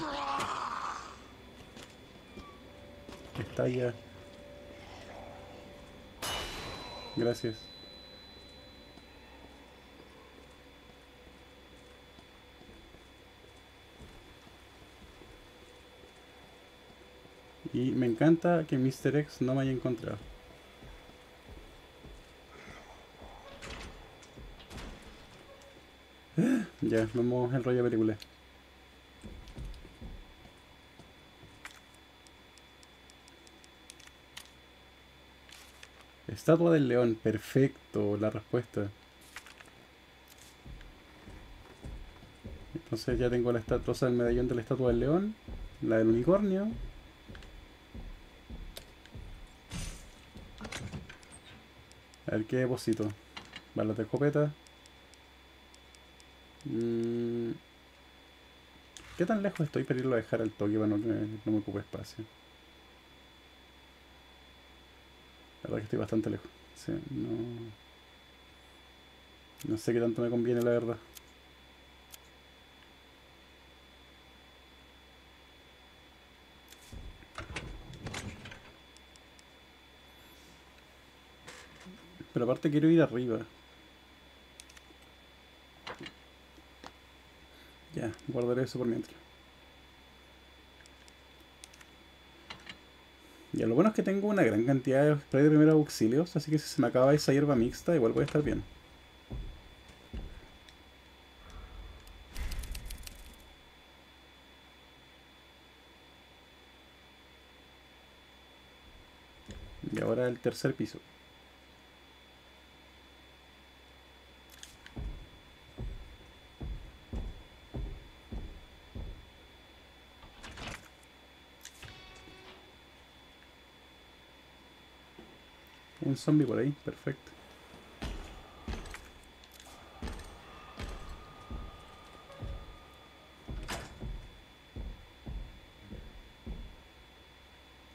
Está ya. Gracias. Y me encanta que Mr. X no me haya encontrado. Ya, vamos el rollo película. Estatua del león, perfecto, la respuesta. Entonces ya tengo la estatua, o sea, el medallón de la estatua del león, la del unicornio. A ver qué deposito. Balas de escopeta. ¿Qué tan lejos estoy para irlo a dejar al toque para no, no me ocupe espacio? La verdad que estoy bastante lejos. No... No sé qué tanto me conviene, la verdad. Pero aparte quiero ir arriba. Ya, guardaré eso por mientras. Ya, lo bueno es que tengo una gran cantidad de spray de primeros auxilios, así que si se me acaba esa hierba mixta, igual voy a estar bien. Y ahora el tercer piso. Zombie por ahí, perfecto.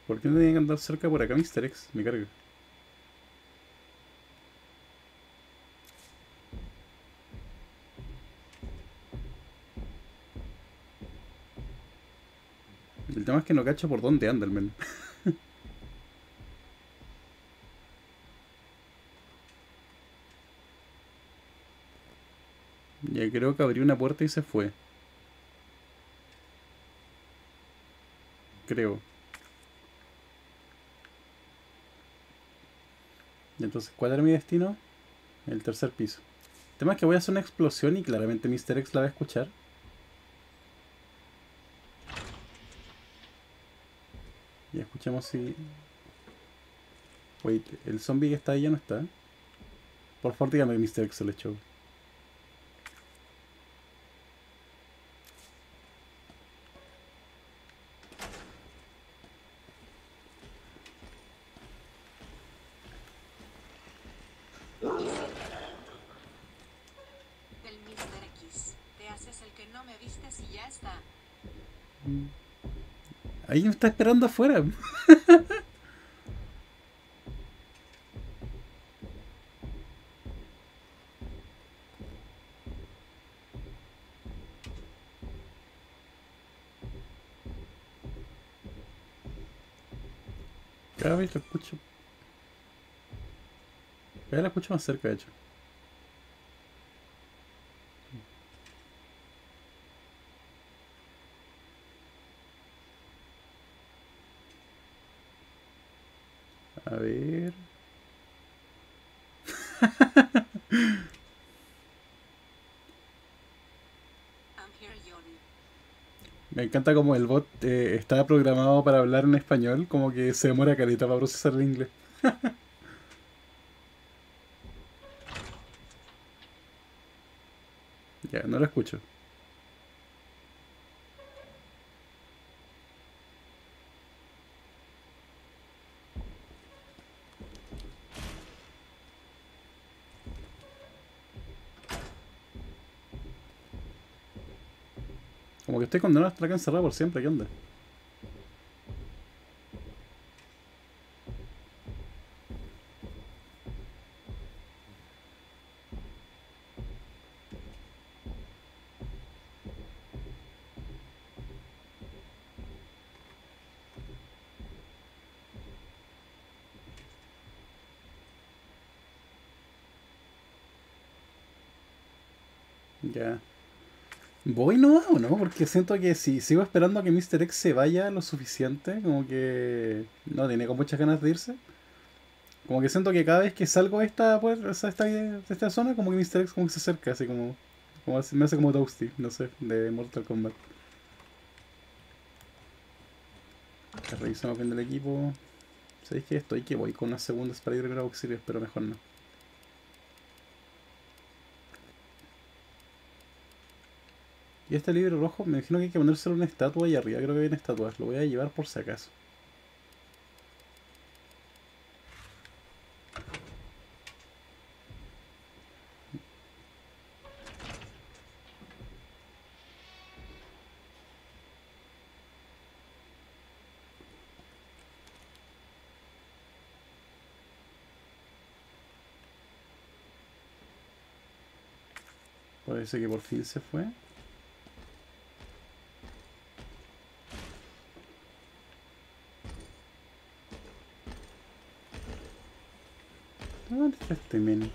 ¿Por qué no tenía que andar cerca por acá, Mr. X? Me carga. El tema es que no cacho por dónde anda el men. Ya creo que abrió una puerta y se fue. Creo. Y entonces, ¿cuál era mi destino? El tercer piso. El tema es que voy a hacer una explosión y claramente Mr. X la va a escuchar. Y escuchemos si... Wait, el zombie que está ahí ya no está. Por favor, dígame Mr. X se lo echó. Del Mr. X. Te haces el que no me vistes y ya está. Ahí me está esperando afuera. Cada vez lo escucho. Cada vez lo escucho más cerca, de hecho. A ver. I'm here, Johnny. Me encanta como el bot eh, está programado para hablar en español, como que se demora carita para procesar el inglés. ya, no lo escucho. Porque estoy condenado a estar encerrado por siempre, ¿qué onda? Ya. Voy no no, porque siento que si sigo esperando a que Mr. X se vaya lo suficiente, como que no tiene con muchas ganas de irse. Como que siento que cada vez que salgo de esta, pues, esta, esta zona, como que Mr. X como que se acerca, así como, como me hace como Toasty, no sé, de Mortal Kombat. Revisamos bien el equipo. ¿Sabéis que estoy que voy con las segundas para ir a auxilios, pero mejor no. Y este libro rojo, me imagino que hay que ponérselo una estatua ahí arriba. Creo que hay una estatua. Lo voy a llevar por si acaso. Parece que por fin se fue. ¿Dónde está este men?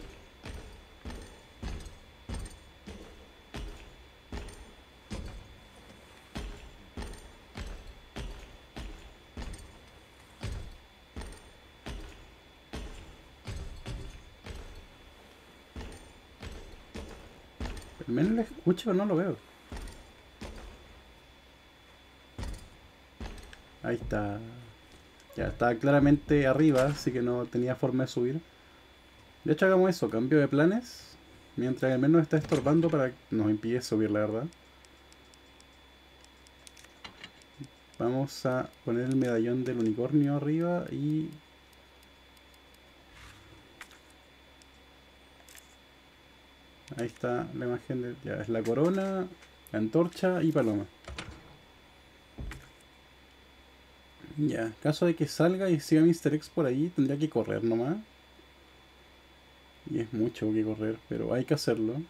El men lo escucho no lo veo. Ahí está. Ya está claramente arriba, así que no tenía forma de subir. De hecho hagamos eso, cambio de planes. Mientras el men nos está estorbando para que nos impide subir, la verdad. Vamos a poner el medallón del unicornio arriba y... Ahí está la imagen de... Ya, es la corona, la antorcha y paloma. Ya, caso de que salga y siga Mr. X por ahí, tendría que correr nomás. Y es mucho que correr, pero hay que hacerlo.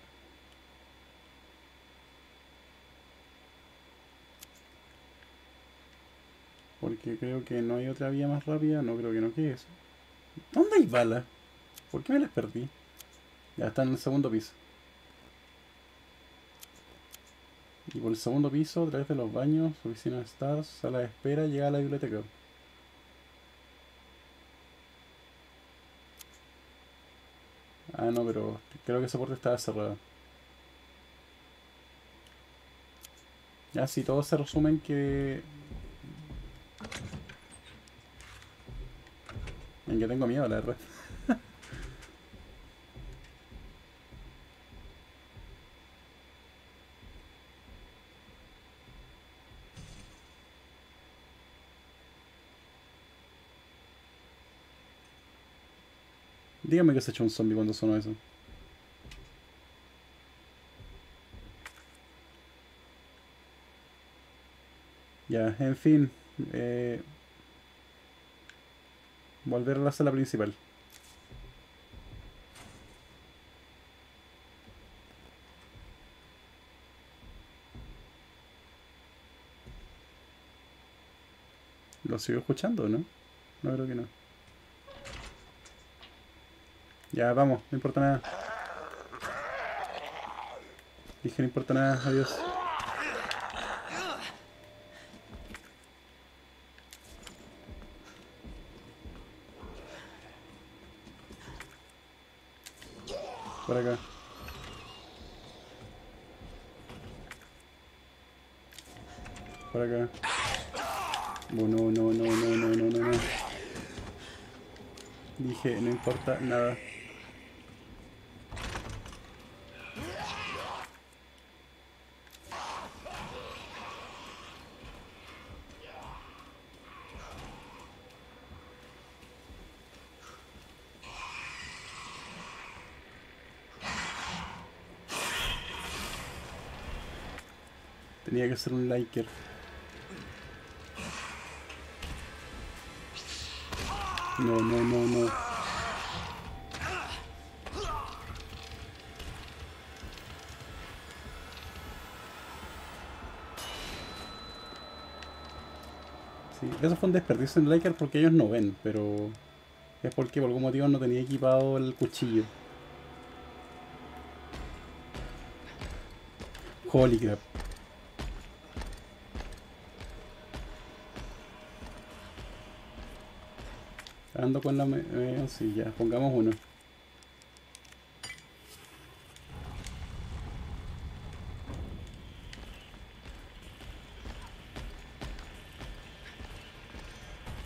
Porque creo que no hay otra vía más rápida. No creo que no quede eso. ¿Dónde hay balas? ¿Por qué me las perdí? Ya están en el segundo piso. Y por el segundo piso, a través de los baños, oficina de Stars, sala de espera, llega a la biblioteca. Ah, no, pero creo que esa puerta estaba cerrada. Ya, si todos se resumen que... En que tengo miedo, la verdad. Dígame que se echó un zombie cuando sonó eso. Ya, en fin. eh, volver a la sala principal. ¿Lo sigo escuchando, no? No creo que no. Ya, vamos, no importa nada. Dije, no importa nada, adiós. Por acá. Por acá. Oh, no, no, no, no, no, no, no. Dije, no importa nada. Tenía que ser un liker. No, no, no, no. Sí, eso fue un desperdicio en liker porque ellos no ven, pero es porque por algún motivo no tenía equipado el cuchillo. Holy crap. Ando con la... me- eh, sí, ya, pongamos uno.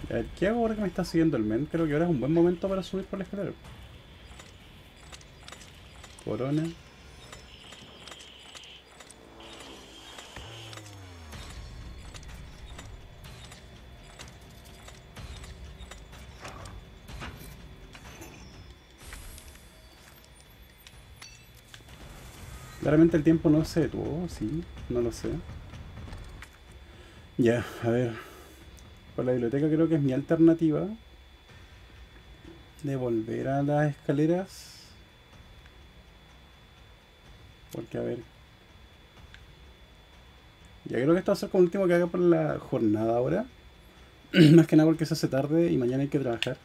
A ver, ¿qué hago ahora que me está siguiendo el men? Creo que ahora es un buen momento para subir por la escalera. Corona. Claramente el tiempo no se detuvo, sí, no lo sé. Ya, a ver. Por la biblioteca creo que es mi alternativa. De volver a las escaleras. Porque a ver. Ya creo que esto va a ser como el último que haga por la jornada ahora. Más que nada porque se hace tarde y mañana hay que trabajar.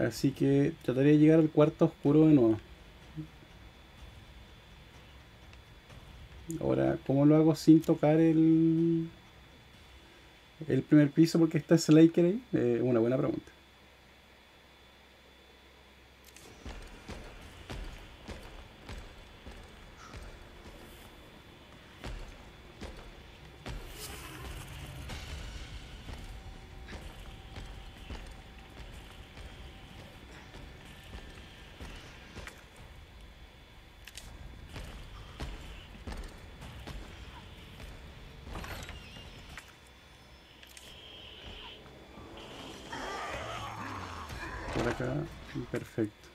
Así que trataré de llegar al cuarto oscuro de nuevo. Ahora, ¿cómo lo hago sin tocar el, el primer piso? Porque está Slaker ahí. Eh, una buena pregunta. Por acá, perfecto.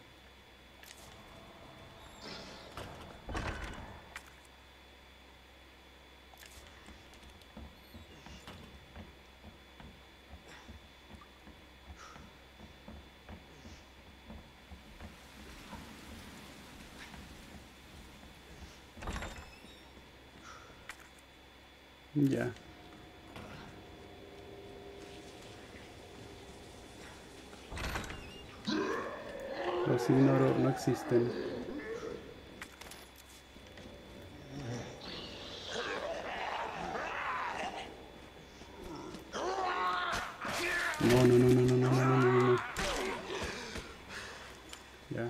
Ya. Los ignoro, no existen. No, no, no, no, no, no, no, no, no, no. Ya.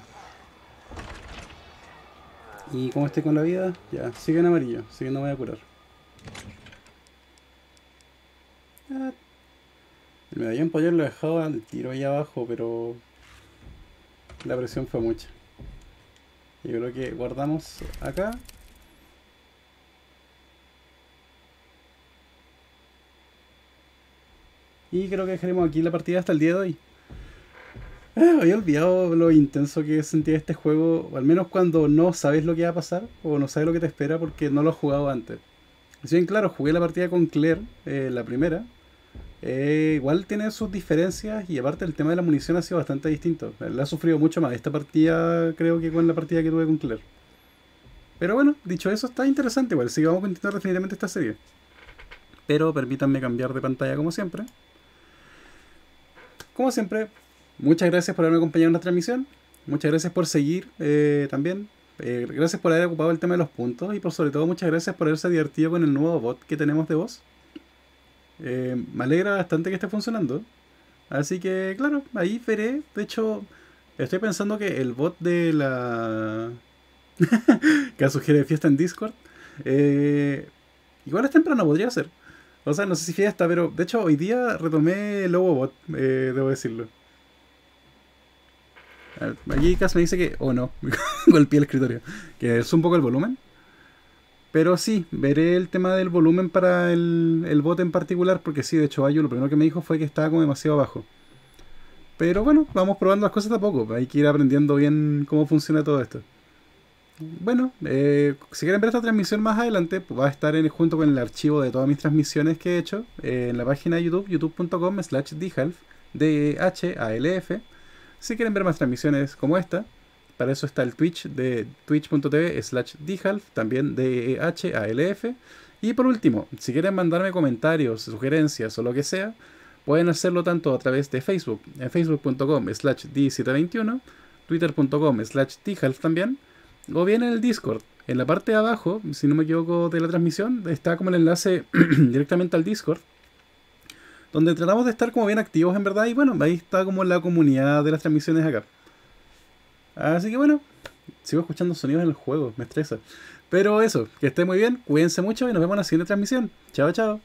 ¿Y cómo estoy con la vida? Ya, sigue en amarillo, así que no voy a curar. Ah, Podría haberlo dejado al tiro ahí abajo, pero la presión fue mucha. Yo creo que guardamos acá. Y creo que dejaremos aquí la partida hasta el día de hoy. Ah, había olvidado lo intenso que sentía este juego, al menos cuando no sabes lo que va a pasar, o no sabes lo que te espera porque no lo has jugado antes. Si bien, claro, jugué la partida con Claire, eh, la primera, eh, igual tiene sus diferencias y aparte el tema de la munición ha sido bastante distinto. La ha sufrido mucho más esta partida creo que con la partida que tuve con Claire. Pero bueno, dicho eso está interesante igual, así vamos a continuar definitivamente esta serie. Pero permítanme cambiar de pantalla como siempre. Como siempre, muchas gracias por haberme acompañado en la transmisión. Muchas gracias por seguir eh, también. Eh, gracias por haber ocupado el tema de los puntos y por sobre todo muchas gracias por haberse divertido con el nuevo bot que tenemos de voz. Eh, me alegra bastante que esté funcionando. Así que, claro, ahí veré. De hecho, estoy pensando que el bot de la. que sugiere fiesta en Discord. eh, igual es temprano, podría ser. O sea, no sé si fiesta, pero de hecho hoy día retomé el Lobo Bot, eh, debo decirlo. A ver, Aquí Cas me dice que, o no, golpeé el escritorio, que es un poco el volumen. Pero sí, veré el tema del volumen para el, el bot en particular, porque sí, de hecho, Ayu lo primero que me dijo fue que estaba como demasiado bajo. Pero bueno, vamos probando las cosas de a poco, hay que ir aprendiendo bien cómo funciona todo esto. Bueno, eh, si quieren ver esta transmisión más adelante, pues va a estar en, junto con el archivo de todas mis transmisiones que he hecho eh, en la página de YouTube, youtube.com slash dhalf, D-H-A-L-F. Si quieren ver más transmisiones como esta, para eso está el Twitch de twitch.tv slash dhalf, también D-H-A-L-F. Y por último, si quieren mandarme comentarios, sugerencias o lo que sea, pueden hacerlo tanto a través de Facebook, en facebook.com slash d721, twitter.com slash dhalf también, o bien en el Discord, En la parte de abajo, si no me equivoco de la transmisión, está como el enlace directamente al Discord. Donde tratamos de estar como bien activos en verdad. Y bueno, ahí está como la comunidad de las transmisiones acá. Así que bueno, sigo escuchando sonidos en el juego, me estresa. Pero eso, que esté muy bien, cuídense mucho y nos vemos en la siguiente transmisión. Chao, chao.